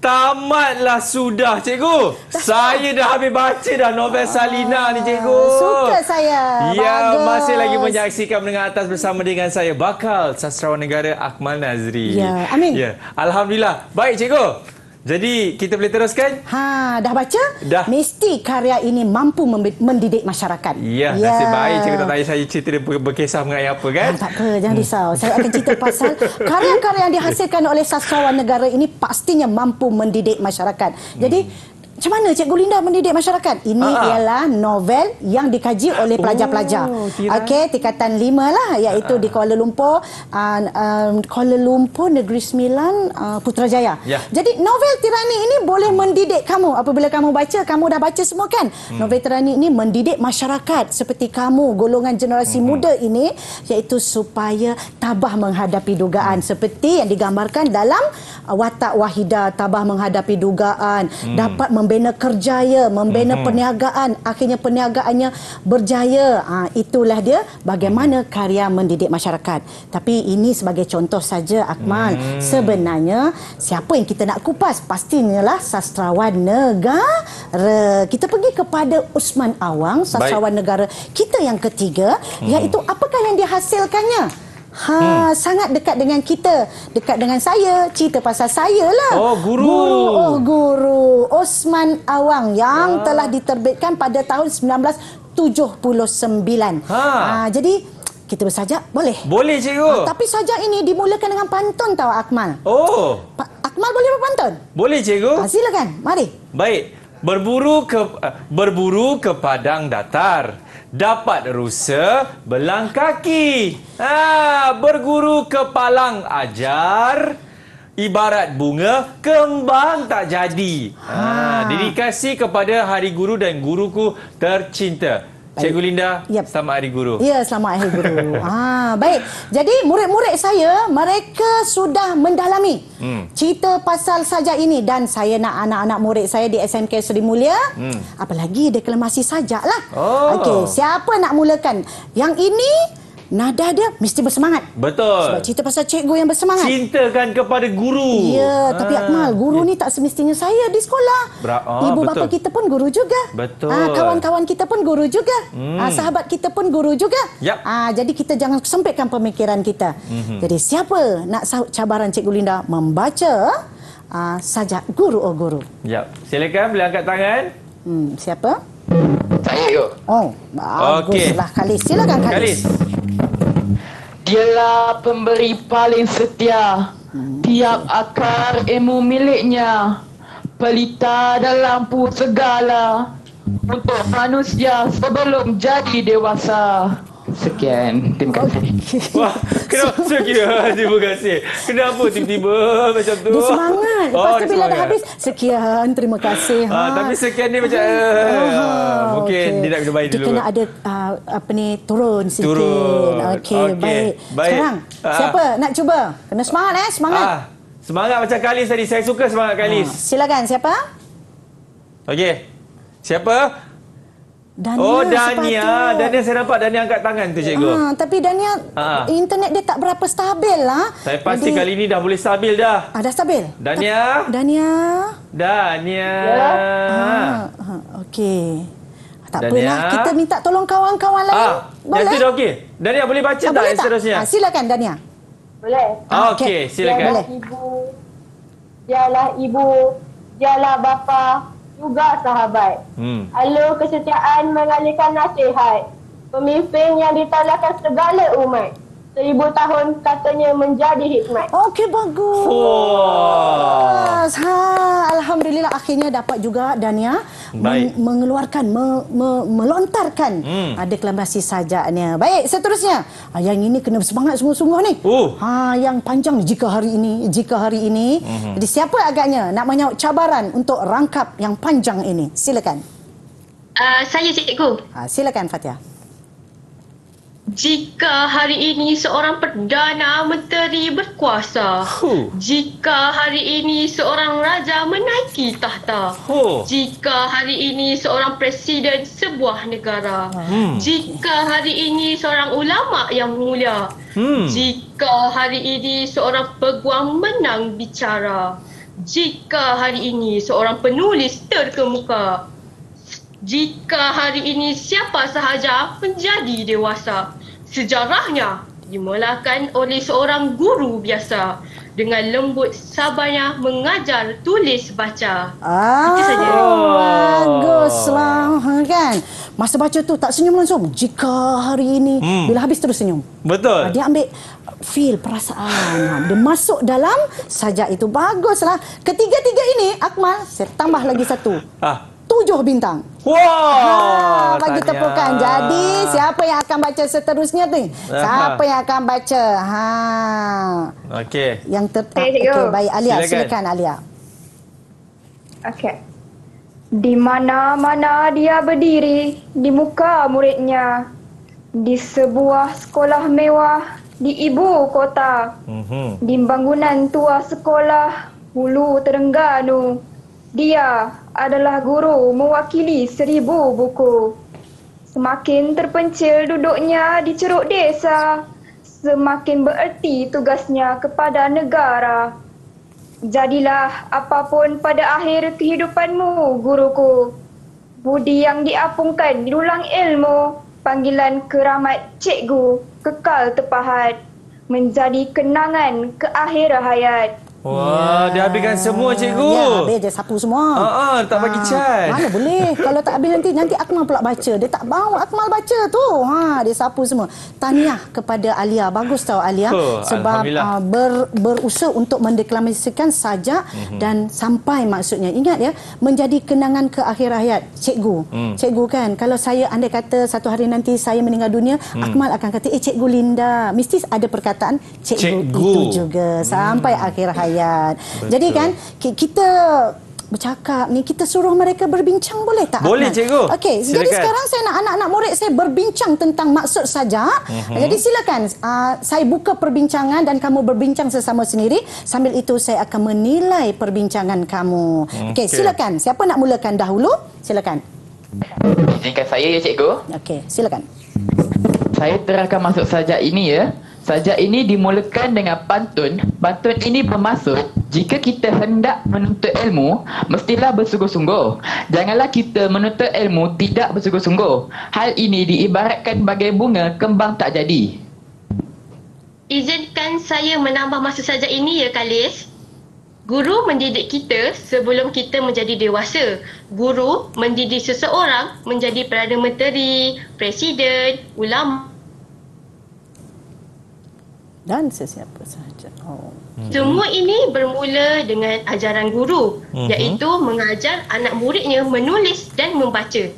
C: Tamatlah sudah, cikgu. Saya dah habis baca dah novel Salina ni, cikgu.
D: Suka saya.
C: Ya,
D: Bagus.
C: masih lagi menyaksikan mendengar atas bersama dengan saya bakal sastrawan negara Akmal Nazri.
D: Ya, amin.
C: Ya, alhamdulillah. Baik, cikgu. Jadi, kita boleh teruskan?
D: Ha, dah baca?
C: Dah.
D: Mesti karya ini mampu mendidik masyarakat.
C: Ya, nasib baik cikgu tak tanya saya cerita dia ber- berkisah mengenai apa kan?
D: Ah, tak apa, jangan risau. Saya akan cerita pasal karya-karya yang dihasilkan oleh sastrawan negara ini pastinya mampu mendidik masyarakat. Jadi, macam mana Cikgu Linda mendidik masyarakat? Ini
C: Ah, ah.
D: ialah novel yang dikaji oleh pelajar-pelajar.
C: Oh,
D: Okey, tingkatan lima lah iaitu di Kuala Lumpur, uh, um, Kuala Lumpur Negeri Sembilan, uh, Putrajaya.
C: Ya.
D: Jadi novel Tirani ini boleh mendidik kamu. Apabila kamu baca, kamu dah baca semua kan?
C: Hmm.
D: Novel Tirani ini mendidik masyarakat seperti kamu, golongan generasi
C: Hmm.
D: muda ini iaitu supaya tabah menghadapi dugaan seperti yang digambarkan dalam uh, watak Wahida tabah menghadapi dugaan,
C: Hmm.
D: dapat membina kerjaya, membina perniagaan, akhirnya perniagaannya berjaya. Ha, itulah dia bagaimana karya mendidik masyarakat. Tapi ini sebagai contoh saja Akmal.
C: Hmm.
D: Sebenarnya siapa yang kita nak kupas? Pastinya lah sastrawan negara. Kita pergi kepada Usman Awang, sastrawan negara kita yang ketiga,
C: Hmm.
D: iaitu apakah yang dihasilkannya? Ha, sangat dekat dengan kita, dekat dengan saya, cerita pasal saya lah.
C: Oh, guru.
D: Guru, oh guru. Osman Awang yang telah diterbitkan pada tahun 1979.
C: Ha.
D: Ah, jadi kita bersajak boleh.
C: Boleh, cikgu.
D: Ah, tapi sajak ini dimulakan dengan pantun tahu Akmal.
C: Oh,
D: Pa- Akmal boleh berpantun?
C: boleh, cikgu.
D: Ah, silakan, mari.
C: Baik, berburu ke uh, berburu ke padang datar. Dapat rusa belang kaki. Ha, berguru ke palang ajar. Ibarat bunga kembang tak jadi. Ha, dedikasi kepada Hari Guru dan guruku tercinta. Cikgu Linda,
D: Yap.
C: selamat Hari Guru.
D: Ya, selamat Hari Guru. ah, baik. Jadi murid-murid saya mereka sudah mendalami
C: Hmm.
D: cerita pasal sajak ini dan saya nak anak-anak murid saya di SMK Seri Mulia.
C: Hmm.
D: Apalagi deklamasi sajak lah.
C: Oh.
D: Okey, siapa nak mulakan? Yang ini nada dia mesti bersemangat.
C: Betul.
D: Sebab cerita pasal cikgu yang bersemangat.
C: Cintakan kepada guru.
D: Ya, tapi
C: Ah.
D: Akmal, guru ni tak semestinya saya di sekolah.
C: Bra- ah,
D: Ibu
C: betul.
D: bapa kita pun guru juga.
C: Betul.
D: Ah, kawan-kawan kita pun guru juga. Ah, sahabat kita pun guru juga.
C: Yap.
D: Ah, jadi kita jangan sempitkan pemikiran kita.
C: Mhm.
D: Jadi siapa nak sahut cabaran Cikgu Linda membaca ah, sajak guru oh guru.
C: Yap. Silakan boleh angkat tangan.
D: Hmm, siapa?
E: Saya yo.
D: Oh,
C: Okey.
D: baguslah Kalis. Silakan Kalis.
C: Kalis.
E: Dialah pemberi paling setia. Tiap akar ilmu miliknya. Pelita dan lampu segala. Untuk manusia sebelum jadi dewasa Sekian, terima kasih
C: Wah, kenapa sekian? Terima kasih. Kenapa tiba-tiba macam tu?
D: Dia semangat. Lepas
C: Oh,
D: tu bila dah habis, sekian, terima kasih.
C: Ah, tapi sekian ni macam eh, ah, mungkin dia nak minum air
D: Kita
C: dulu.
D: nak ada uh, apa ni turun sikit.
C: Turun.
D: Okey,
C: Okey,
D: baik.
C: baik.
D: Sekarang
C: Ah.
D: siapa nak cuba? Kena semangat eh, semangat.
C: Ah, semangat macam Kalis tadi. Saya suka semangat Kalis.
D: Ah, silakan siapa?
C: Okey. Siapa?
D: Dania.
C: oh, Dania.
D: sepatut.
C: Dania saya nampak Dania angkat tangan tu cikgu.
D: Ah, tapi Dania
C: Ah.
D: internet dia tak berapa stabil lah.
C: Saya pasti
D: Jadi-
C: kali ni dah boleh stabil dah.
D: Ah, dah stabil.
C: Dania.
D: Dania.
C: Dania.
D: Ah, ah, okey. Tak
C: Dania.
D: apalah, kita minta tolong kawan-kawan lain.
C: Ah, yang tu dah okey. Dania boleh baca
D: Ah,
C: tak
D: boleh
C: seterusnya?
D: Ah, silakan Dania.
G: Boleh?
C: Ah,
D: okey.
C: silakan.
D: Boleh.
G: Ibu, dialah ibu, dialah bapa, juga sahabat.
C: Hmm.
G: Alur kesetiaan mengalihkan nasihat. Pemimpin yang ditolakkan segala umat. Seribu tahun katanya menjadi hikmat.
D: Okey, bagus.
C: Wah.
D: Ha, Alhamdulillah akhirnya dapat juga Dania
C: Baik.
D: mengeluarkan, me, me, melontarkan
C: Hmm.
D: hmm. deklamasi sajaknya. Baik, seterusnya. Ah, yang ini kena bersemangat sungguh-sungguh ni.
C: Oh.
D: Ha, yang panjang jika hari ini, jika hari ini.
C: Mhm.
D: Jadi siapa agaknya nak menyahut cabaran untuk rangkap yang panjang ini? Silakan.
F: Uh, saya cikgu.
D: Ha, silakan Fatia.
F: Jika hari ini seorang Perdana Menteri berkuasa.
C: Huh.
F: Jika hari ini seorang raja menaiki tahta.
C: Huh.
F: Jika hari ini seorang presiden sebuah negara.
C: Hmm.
F: Jika hari ini seorang ulama yang mulia.
C: Hmm.
F: Jika hari ini seorang peguam menang bicara. Jika hari ini seorang penulis terkemuka. Jika hari ini siapa sahaja menjadi dewasa. Sejarahnya dimulakan oleh seorang guru biasa dengan lembut sabarnya mengajar tulis baca.
D: Ah,
F: Itu saja.
D: baguslah kan. Masa baca tu tak senyum langsung. Jika hari ini
C: Hmm.
D: bila habis terus senyum.
C: Betul.
D: Ah, Dia ambil feel perasaan. Ha, Dia masuk dalam sajak itu. Baguslah. Ketiga-tiga ini Akmal saya tambah lagi satu.
C: Ah.
D: Tujuh bintang.
C: Wah.
D: Ha, bagi
C: tahniah.
D: tepukan. Jadi siapa yang akan baca seterusnya tu? Siapa yang akan baca? Ha.
C: Okey.
D: Yang ter
A: Okey, cikgu.
D: Okey, baik Alia,
C: Silakan.
D: silakan Alia.
A: Okey. Di mana-mana dia berdiri di muka muridnya. Di sebuah sekolah mewah di ibu kota.
C: Mhm.
A: Di bangunan tua sekolah Hulu Terengganu. Dia adalah guru mewakili seribu buku. Semakin terpencil duduknya di ceruk desa, semakin bererti tugasnya kepada negara. Jadilah apapun pada akhir kehidupanmu, guruku. Budi yang diapungkan di dulang ilmu, panggilan keramat cikgu, kekal terpahat, menjadi kenangan ke akhir hayat.
C: Wah, dia habiskan semua cikgu.
D: Ya, habis dia sapu semua.
C: Ah, ah, tak bagi cat.
D: Mana boleh. Kalau tak habis nanti, nanti Akmal pula baca. Dia tak bawa Akmal baca tu. Ha, dia sapu semua. Tahniah kepada Alia. Bagus tau Alia.
C: Oh,
D: sebab uh, ber, berusaha untuk mendeklamasikan sajak
C: Mhm.
D: dan sampai maksudnya. Ingat ya, menjadi kenangan ke akhir hayat. Cikgu.
C: Hmm.
D: Cikgu kan, kalau saya andai kata satu hari nanti saya meninggal dunia, Akmal akan kata, eh Cikgu Linda. Mesti ada perkataan cikgu,
C: Cikgu.
D: itu juga. Sampai akhir hayat. Jadi kan, ki- kita bercakap ni kita suruh mereka berbincang boleh tak?
C: Boleh,
D: Akmal?
C: cikgu.
D: Okey, jadi sekarang saya nak anak-anak murid saya berbincang tentang maksud saja.
C: Mhm.
D: Jadi silakan uh, saya buka perbincangan dan kamu berbincang sesama sendiri. Sambil itu saya akan menilai perbincangan kamu. Okey,
C: Okey.
D: silakan. Siapa nak mulakan dahulu? Silakan.
E: Izinkan saya ya cikgu.
D: Okey, silakan.
E: Saya terangkan masuk sajak ini ya. Sajak ini dimulakan dengan pantun. Pantun ini bermaksud jika kita hendak menuntut ilmu, mestilah bersungguh-sungguh. Janganlah kita menuntut ilmu tidak bersungguh-sungguh. Hal ini diibaratkan bagai bunga kembang tak jadi.
F: Izinkan saya menambah masa saja ini ya Kalis. Guru mendidik kita sebelum kita menjadi dewasa. Guru mendidik seseorang menjadi Perdana Menteri, Presiden, ulama.
D: Dan sesiapa sahaja. Oh.
F: Semua ini bermula dengan ajaran guru
C: Mhm.
F: iaitu mengajar anak muridnya menulis dan membaca.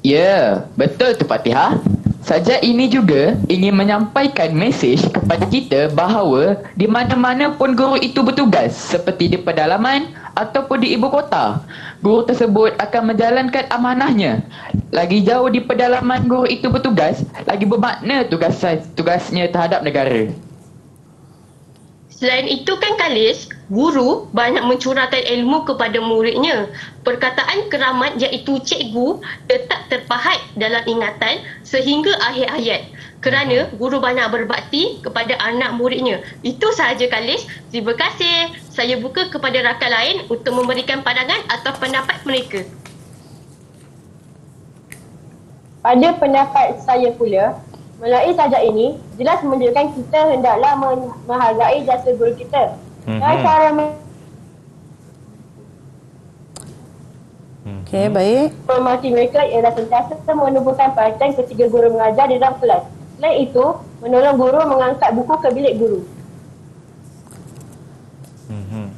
E: Ya, betul tu Fatihah. Sajak ini juga ingin menyampaikan mesej kepada kita bahawa di mana-mana pun guru itu bertugas seperti di pedalaman ataupun di ibu kota. Guru tersebut akan menjalankan amanahnya. Lagi jauh di pedalaman guru itu bertugas, lagi bermakna tugas tugasnya terhadap negara.
F: Selain itu kan Kalis, guru banyak mencurahkan ilmu kepada muridnya. Perkataan keramat iaitu cikgu tetap terpahat dalam ingatan sehingga akhir hayat. Kerana guru banyak berbakti kepada anak muridnya. Itu sahaja Kalis. Terima kasih. Saya buka kepada rakan lain untuk memberikan pandangan atau pendapat mereka.
G: Pada pendapat saya pula, melalui sajak ini jelas menunjukkan kita hendaklah men- menghargai jasa guru kita. Dan
C: Mhm.
G: cara men-
D: Okey, baik.
G: Hormati mereka ialah sentiasa menumbuhkan perhatian ketika guru mengajar di dalam kelas. Selain itu, menolong guru mengangkat buku ke bilik guru.
C: Mhm.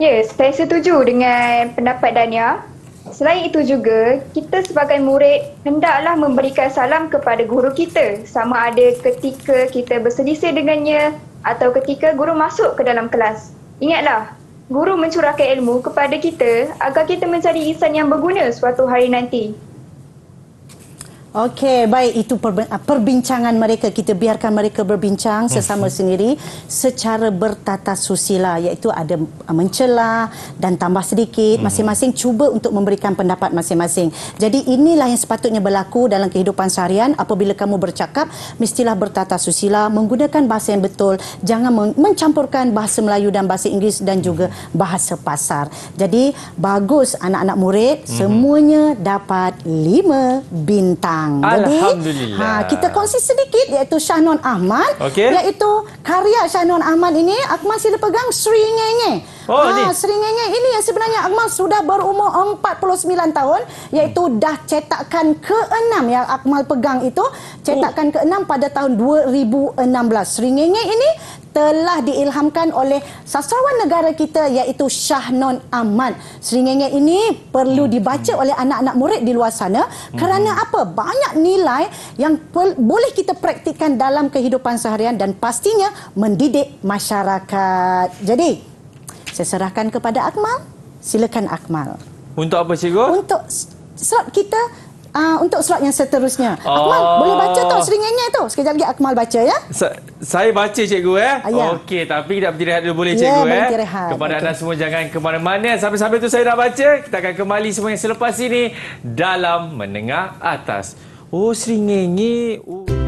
A: Ya, saya setuju dengan pendapat Dania. Selain itu juga, kita sebagai murid hendaklah memberikan salam kepada guru kita sama ada ketika kita berselisih dengannya atau ketika guru masuk ke dalam kelas. Ingatlah, guru mencurahkan ilmu kepada kita agar kita menjadi insan yang berguna suatu hari nanti.
D: Okey, baik. Itu ah, perbincangan mereka. Kita biarkan mereka berbincang sesama sendiri secara bertata susila. Iaitu ada ah, mencela dan tambah sedikit. Masing-masing cuba untuk memberikan pendapat masing-masing. Jadi inilah yang sepatutnya berlaku dalam kehidupan seharian. Apabila kamu bercakap mestilah bertata susila. Menggunakan bahasa yang betul. Jangan men- mencampurkan bahasa Melayu dan bahasa Inggeris dan juga bahasa pasar. Jadi bagus anak-anak murid. Semuanya dapat 5 bintang. Jadi
C: Alhamdulillah.
D: ha, kita kongsi sedikit iaitu Shahnon Ahmad
C: Okey.
D: iaitu karya Shahnon Ahmad ini Akmal sila pegang Sri Ngenge.
C: Oh, ni.
D: Sri Ngenge ini yang sebenarnya Akmal sudah berumur 49 tahun iaitu dah cetakan ke-6 yang Akmal pegang itu cetakan ke-6 pada tahun 2016. Sri Ngenge ini telah diilhamkan oleh sastrawan negara kita iaitu Shahnon Ahmad. Sri Ngenge ini perlu dibaca oleh anak-anak murid di luar sana kerana apa? Banyak nilai yang boleh kita praktikkan dalam kehidupan seharian dan pastinya mendidik masyarakat. Jadi, saya serahkan kepada Akmal. Silakan Akmal.
C: Untuk apa cikgu?
D: Untuk slot kita uh, untuk slot yang seterusnya.
C: Oh.
D: Akmal boleh baca tu seringnya tu. Sekejap lagi Akmal baca ya.
C: Sa- saya baca cikgu eh.
D: Ah, ya.
C: Okey, tapi kita berhenti rehat dulu boleh
D: Ya,
C: cikgu eh.
D: berhenti rehat.
C: Kepada
D: Okey.
C: anda semua jangan ke mana-mana. Sampai-sampai tu saya dah baca. Kita akan kembali semua yang selepas ini dalam menengah atas. Oh, Sri Ngenge. Oh.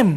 H: KPM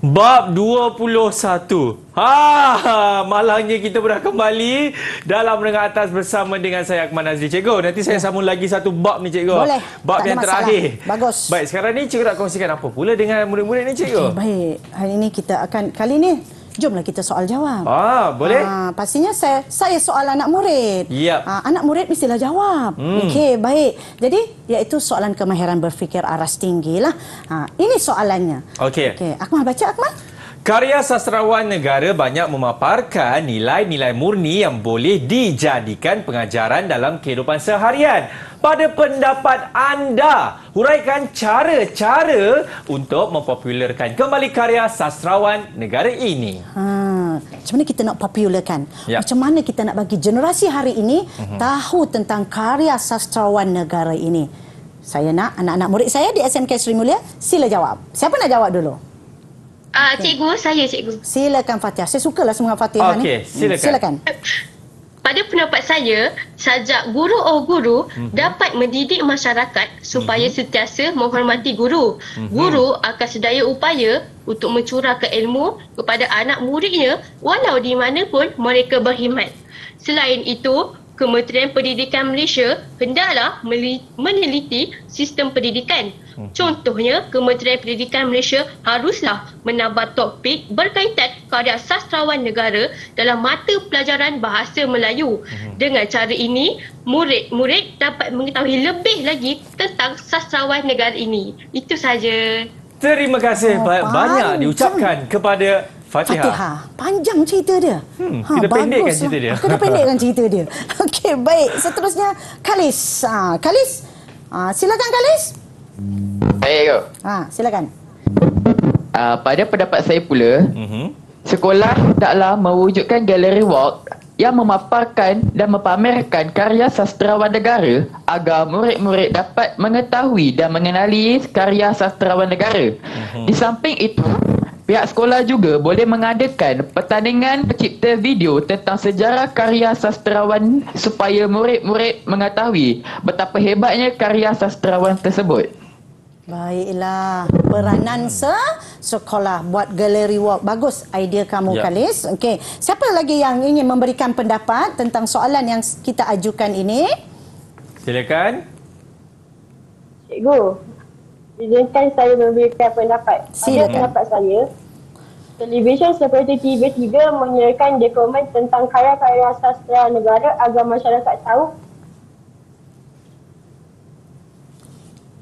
C: Bab 21. Ha, malangnya kita pun dah kembali dalam menengah atas bersama dengan saya Akmal Nazri. Cikgu, nanti saya sambung lagi satu bab ni cikgu.
D: Boleh,
C: Bab
D: tak
C: yang terakhir.
D: Bagus.
C: Baik, sekarang ni cikgu nak kongsikan apa pula dengan murid-murid ni cikgu?
D: Okey, baik. Hari ini kita akan kali ni jomlah kita soal jawab.
C: Ah, boleh?
D: Ah, pastinya saya saya soal anak murid.
C: Yap.
D: Ah, anak murid mestilah jawab.
C: Hmm.
D: Okey, baik. Jadi iaitu soalan kemahiran berfikir aras tinggi lah. Ah, ini soalannya.
C: Okey.
D: Okey, Akmal baca Akmal.
C: Karya sastrawan negara banyak memaparkan nilai-nilai murni yang boleh dijadikan pengajaran dalam kehidupan seharian. Pada pendapat anda, huraikan cara-cara untuk mempopularkan kembali karya sastrawan negara ini.
D: Ha, macam mana kita nak popularkan?
C: Ya.
D: Macam mana kita nak bagi generasi hari ini tahu tentang karya sastrawan negara ini? Saya nak anak-anak murid saya di SMK Sri Mulia, sila jawab. Siapa nak jawab dulu?
F: Ah, cikgu, saya cikgu.
D: Silakan Fatihah. Saya sukalah semua Fatihah ni.
C: Okey,
D: Hmm,
C: silakan.
F: Pada pendapat saya, sajak guru oh guru mm-hmm. dapat mendidik masyarakat supaya mm-hmm. sentiasa menghormati guru. Mm-hmm. Guru akan sedaya upaya untuk mencurahkan ilmu kepada anak muridnya walau di mana pun mereka berkhidmat. Selain itu, Kementerian Pendidikan Malaysia hendaklah meneliti sistem pendidikan. Contohnya, Kementerian Pendidikan Malaysia haruslah menambah topik berkaitan karya sastrawan negara dalam mata pelajaran bahasa Melayu. Dengan cara ini, murid-murid dapat mengetahui lebih lagi tentang sastrawan negara ini. Itu saja.
C: Terima kasih
D: Oh,
C: ba- banyak diucapkan kepada Fatihah.
D: Fatihah. Panjang cerita dia.
C: Hmm, kita pendekkan cerita dia.
D: Kita pendekkan cerita dia. Okey, baik. Seterusnya, Kalis. Ha, Kalis. Ha, silakan Kalis.
E: Baik ke?
D: Ha, silakan.
E: Uh, pada pendapat saya pula,
C: Mhm.
E: sekolah hendaklah mewujudkan galeri walk yang memaparkan dan mempamerkan karya sastrawan negara agar murid-murid dapat mengetahui dan mengenali karya sastrawan negara. Di samping itu, pihak sekolah juga boleh mengadakan pertandingan pencipta video tentang sejarah karya sastrawan supaya murid-murid mengetahui betapa hebatnya karya sastrawan tersebut.
D: Baiklah. Peranan se sekolah buat galeri walk. Bagus idea kamu,
C: Ya.
D: Kalis. Okey. Siapa lagi yang ingin memberikan pendapat tentang soalan yang kita ajukan ini?
C: Silakan.
G: Cikgu, izinkan saya memberikan pendapat. Pada
D: Silakan.
G: pendapat saya, televisyen seperti TV3 menyiarkan dokumen tentang karya-karya sastra negara agar masyarakat tahu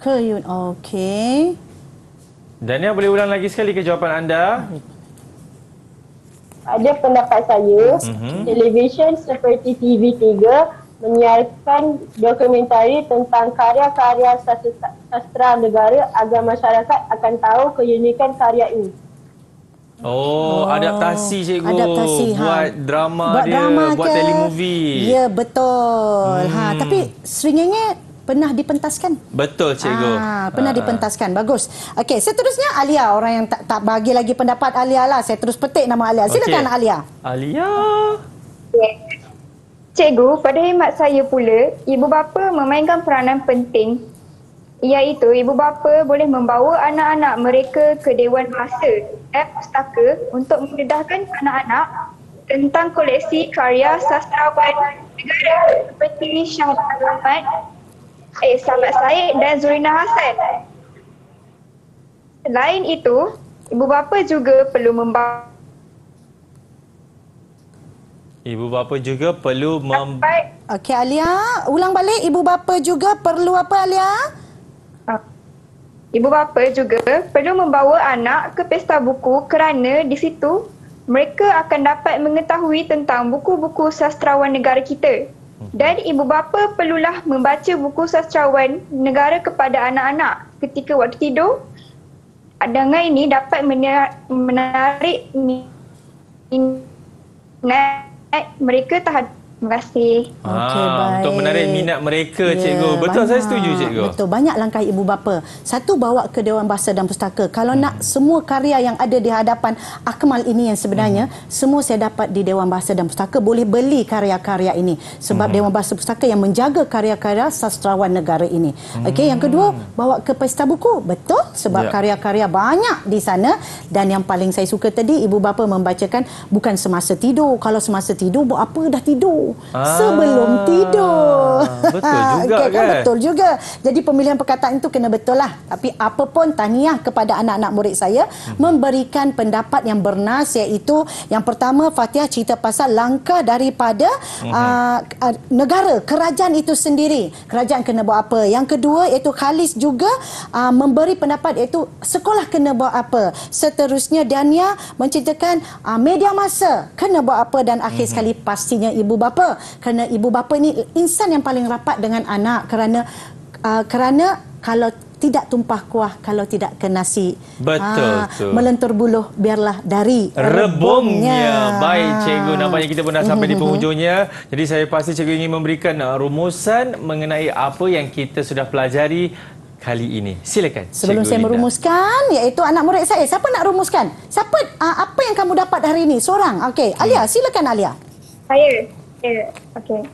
D: Keyun. Okey.
C: Dania boleh ulang lagi sekali ke jawapan anda?
G: Pada pendapat saya,
C: Mhm.
G: televisyen seperti TV3 menyiarkan dokumentari tentang karya-karya sastra, negara agar masyarakat akan tahu keunikan karya ini.
C: Oh, adaptasi cikgu.
D: Adaptasi, ha.
C: Buat drama
D: buat
C: dia,
D: drama
C: buat
D: ke?
C: telemovie.
D: Ya, betul. Ha,
C: Hmm.
D: tapi seringnya pernah dipentaskan.
C: Betul cikgu.
D: Ah, pernah
C: Ah.
D: dipentaskan. Bagus. Okey, seterusnya Alia. Orang yang tak, tak bagi lagi pendapat Alia lah. Saya terus petik nama Alia. Silakan
C: Okey.
D: Alia.
C: Alia.
A: Cikgu, pada khidmat saya pula, ibu bapa memainkan peranan penting iaitu ibu bapa boleh membawa anak-anak mereka ke Dewan Bahasa dan Pustaka untuk memudahkan anak-anak tentang koleksi karya sastrawan negara seperti Syah Ahmad, eh, Sahabat Said dan Zurina Hassan. Selain itu, ibu bapa juga perlu membawa
C: Ibu bapa juga perlu mem...
D: Okey, Alia. Ulang balik. Ibu bapa juga perlu apa, Alia?
A: Ah. Ibu bapa juga perlu membawa anak ke pesta buku kerana di situ mereka akan dapat mengetahui tentang buku-buku sastrawan negara kita. Dan ibu bapa perlulah membaca buku sastrawan negara kepada anak-anak ketika waktu tidur. Dengan ini dapat mena- menarik minat mereka terhadap Terima kasih.
D: Okey,
C: Ah,
D: baik.
C: untuk menarik minat mereka,
D: Ya,
C: cikgu. Betul, saya setuju, cikgu.
D: Betul, banyak langkah ibu bapa. Satu, bawa ke Dewan Bahasa dan Pustaka. Kalau
C: Hmm.
D: nak semua karya yang ada di hadapan Akmal ini yang sebenarnya,
C: Hmm.
D: semua saya dapat di Dewan Bahasa dan Pustaka. Boleh beli karya-karya ini. Sebab
C: Hmm.
D: Dewan Bahasa Pustaka yang menjaga karya-karya sastrawan negara ini. Okey, yang
C: Hmm.
D: kedua, bawa ke Pesta Buku. Betul, sebab
C: Ya.
D: karya-karya banyak di sana. Dan yang paling saya suka tadi, ibu bapa membacakan bukan semasa tidur. Kalau semasa tidur, buat apa dah tidur?
C: Ah,
D: Sebelum tidur.
C: betul juga
D: Okey,
C: kan?
D: Betul juga. Jadi pemilihan perkataan itu kena betul lah. Tapi apa pun tahniah kepada anak-anak murid saya
C: Hmm.
D: memberikan pendapat yang bernas iaitu yang pertama Fatihah cerita pasal langkah daripada
C: Hmm.
D: uh, uh, negara, kerajaan itu sendiri. Kerajaan kena buat apa? Yang kedua iaitu Khalis juga uh, memberi pendapat iaitu sekolah kena buat apa. Seterusnya Dania menceritakan uh, media masa kena buat apa dan akhir
C: Hmm.
D: sekali pastinya ibu bapa kerana ibu bapa ni insan yang paling rapat dengan anak kerana uh, kerana kalau tidak tumpah kuah kalau tidak ke nasi
C: Betul, betul.
D: melentur buluh biarlah dari
C: Rebungnya. Baik cikgu, nampaknya kita pun dah sampai di penghujungnya. Jadi saya pasti cikgu ingin memberikan uh, rumusan mengenai apa yang kita sudah pelajari kali ini. Silakan.
D: Sebelum
C: Cikgu
D: saya
C: Linda.
D: merumuskan iaitu anak murid saya. Siapa nak rumuskan? Siapa uh, apa yang kamu dapat hari ini? Seorang. Okey, Alia, silakan Alia.
A: Saya. Ya, okey.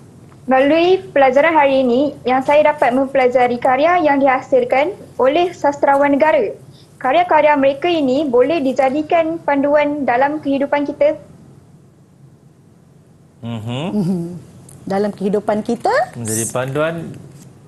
A: Melalui pelajaran hari ini, yang saya dapat mempelajari karya yang dihasilkan oleh sastrawan negara. Karya-karya mereka ini boleh dijadikan panduan dalam kehidupan kita
C: Mhm.
D: Dalam kehidupan kita
C: Menjadi panduan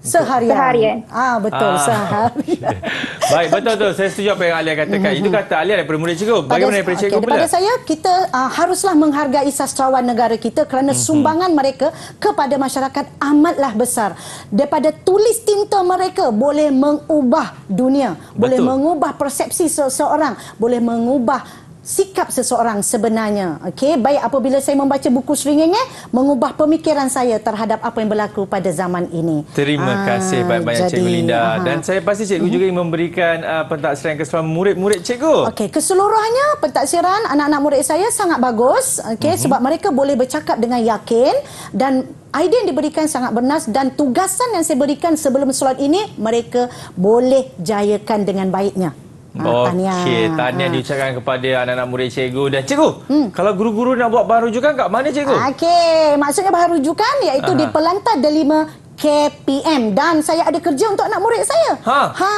D: seharian.
A: Seharian.
D: Ah, betul,
C: Ah.
D: seharian.
C: Baik, betul betul. Saya setuju apa yang Alia katakan. Itu kata Alia daripada murid cikgu. Bagaimana daripada cikgu
D: okey,
C: pula?
D: daripada saya kita uh, haruslah menghargai sastrawan negara kita kerana
C: Mhm.
D: sumbangan mereka kepada masyarakat amatlah besar. Daripada tulis tinta mereka boleh mengubah dunia, boleh
C: Betul.
D: mengubah persepsi seseorang, boleh mengubah sikap seseorang sebenarnya. Okey, baik apabila saya membaca buku Seringenge mengubah pemikiran saya terhadap apa yang berlaku pada zaman ini.
C: Terima
D: Ah,
C: kasih banyak-banyak
D: jadi,
C: Cikgu Linda.
D: aha.
C: Dan saya pasti cikgu juga ingin memberikan uh, pentaksiran keseluruhan murid-murid cikgu.
D: Okey, keseluruhannya pentaksiran anak-anak murid saya sangat bagus. Okey,
C: Mhm.
D: sebab mereka boleh bercakap dengan yakin dan idea yang diberikan sangat bernas dan tugasan yang saya berikan sebelum solat ini mereka boleh jayakan dengan baiknya. Ah,
C: Okey, tahniah
D: Ah.
C: diucapkan kepada anak-anak murid cikgu. Dan cikgu, kalau guru-guru nak buat bahan rujukan kat mana cikgu?
D: Okey, maksudnya bahan rujukan iaitu
C: Aha.
D: di Pelantar Delima KPM dan saya ada kerja untuk anak murid saya.
C: Ha.
D: ha.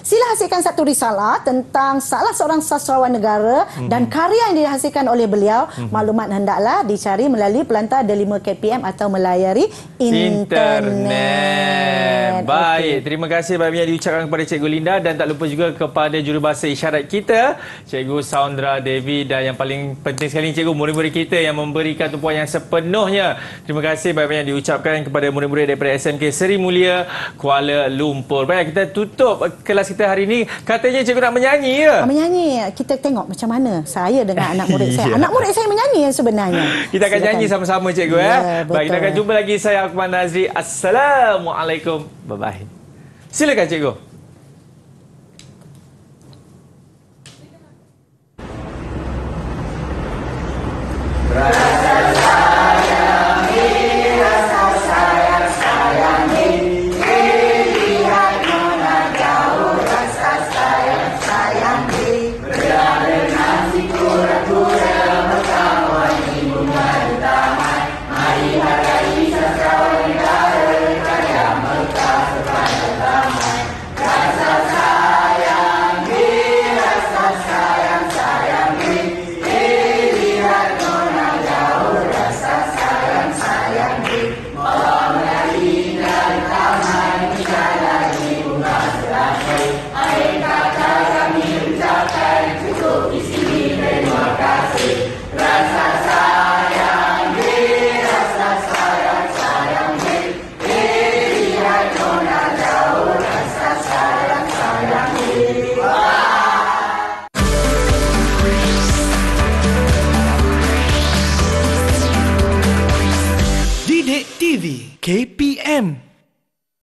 D: Sila hasilkan satu risalah tentang salah seorang sastrawan negara
C: Mhm.
D: dan karya yang dihasilkan oleh beliau. Maklumat hendaklah dicari melalui Pelantar Delima KPM atau melayari internet.
C: Baik, terima kasih banyak diucapkan kepada Cikgu Linda dan tak lupa juga kepada jurubahasa isyarat kita, Cikgu Saundra Devi dan yang paling penting sekali Cikgu murid-murid kita yang memberikan tumpuan yang sepenuhnya. Terima kasih banyak-banyak diucapkan kepada murid-murid daripada SMK Seri Mulia Kuala Lumpur. Baik, kita tutup kelas kita hari ini. Katanya cikgu nak menyanyi ya?
I: Menyanyi, kita tengok macam mana saya dengan anak murid saya.
C: Ya.
I: Anak murid saya menyanyi sebenarnya.
C: Kita akan
I: Silakan.
C: nyanyi sama-sama cikgu
I: Ya,
C: eh.
I: betul.
C: Baik, kita akan jumpa lagi saya Akmal Nazri. Assalamualaikum. Bye bye. Silakan cikgu.
D: TV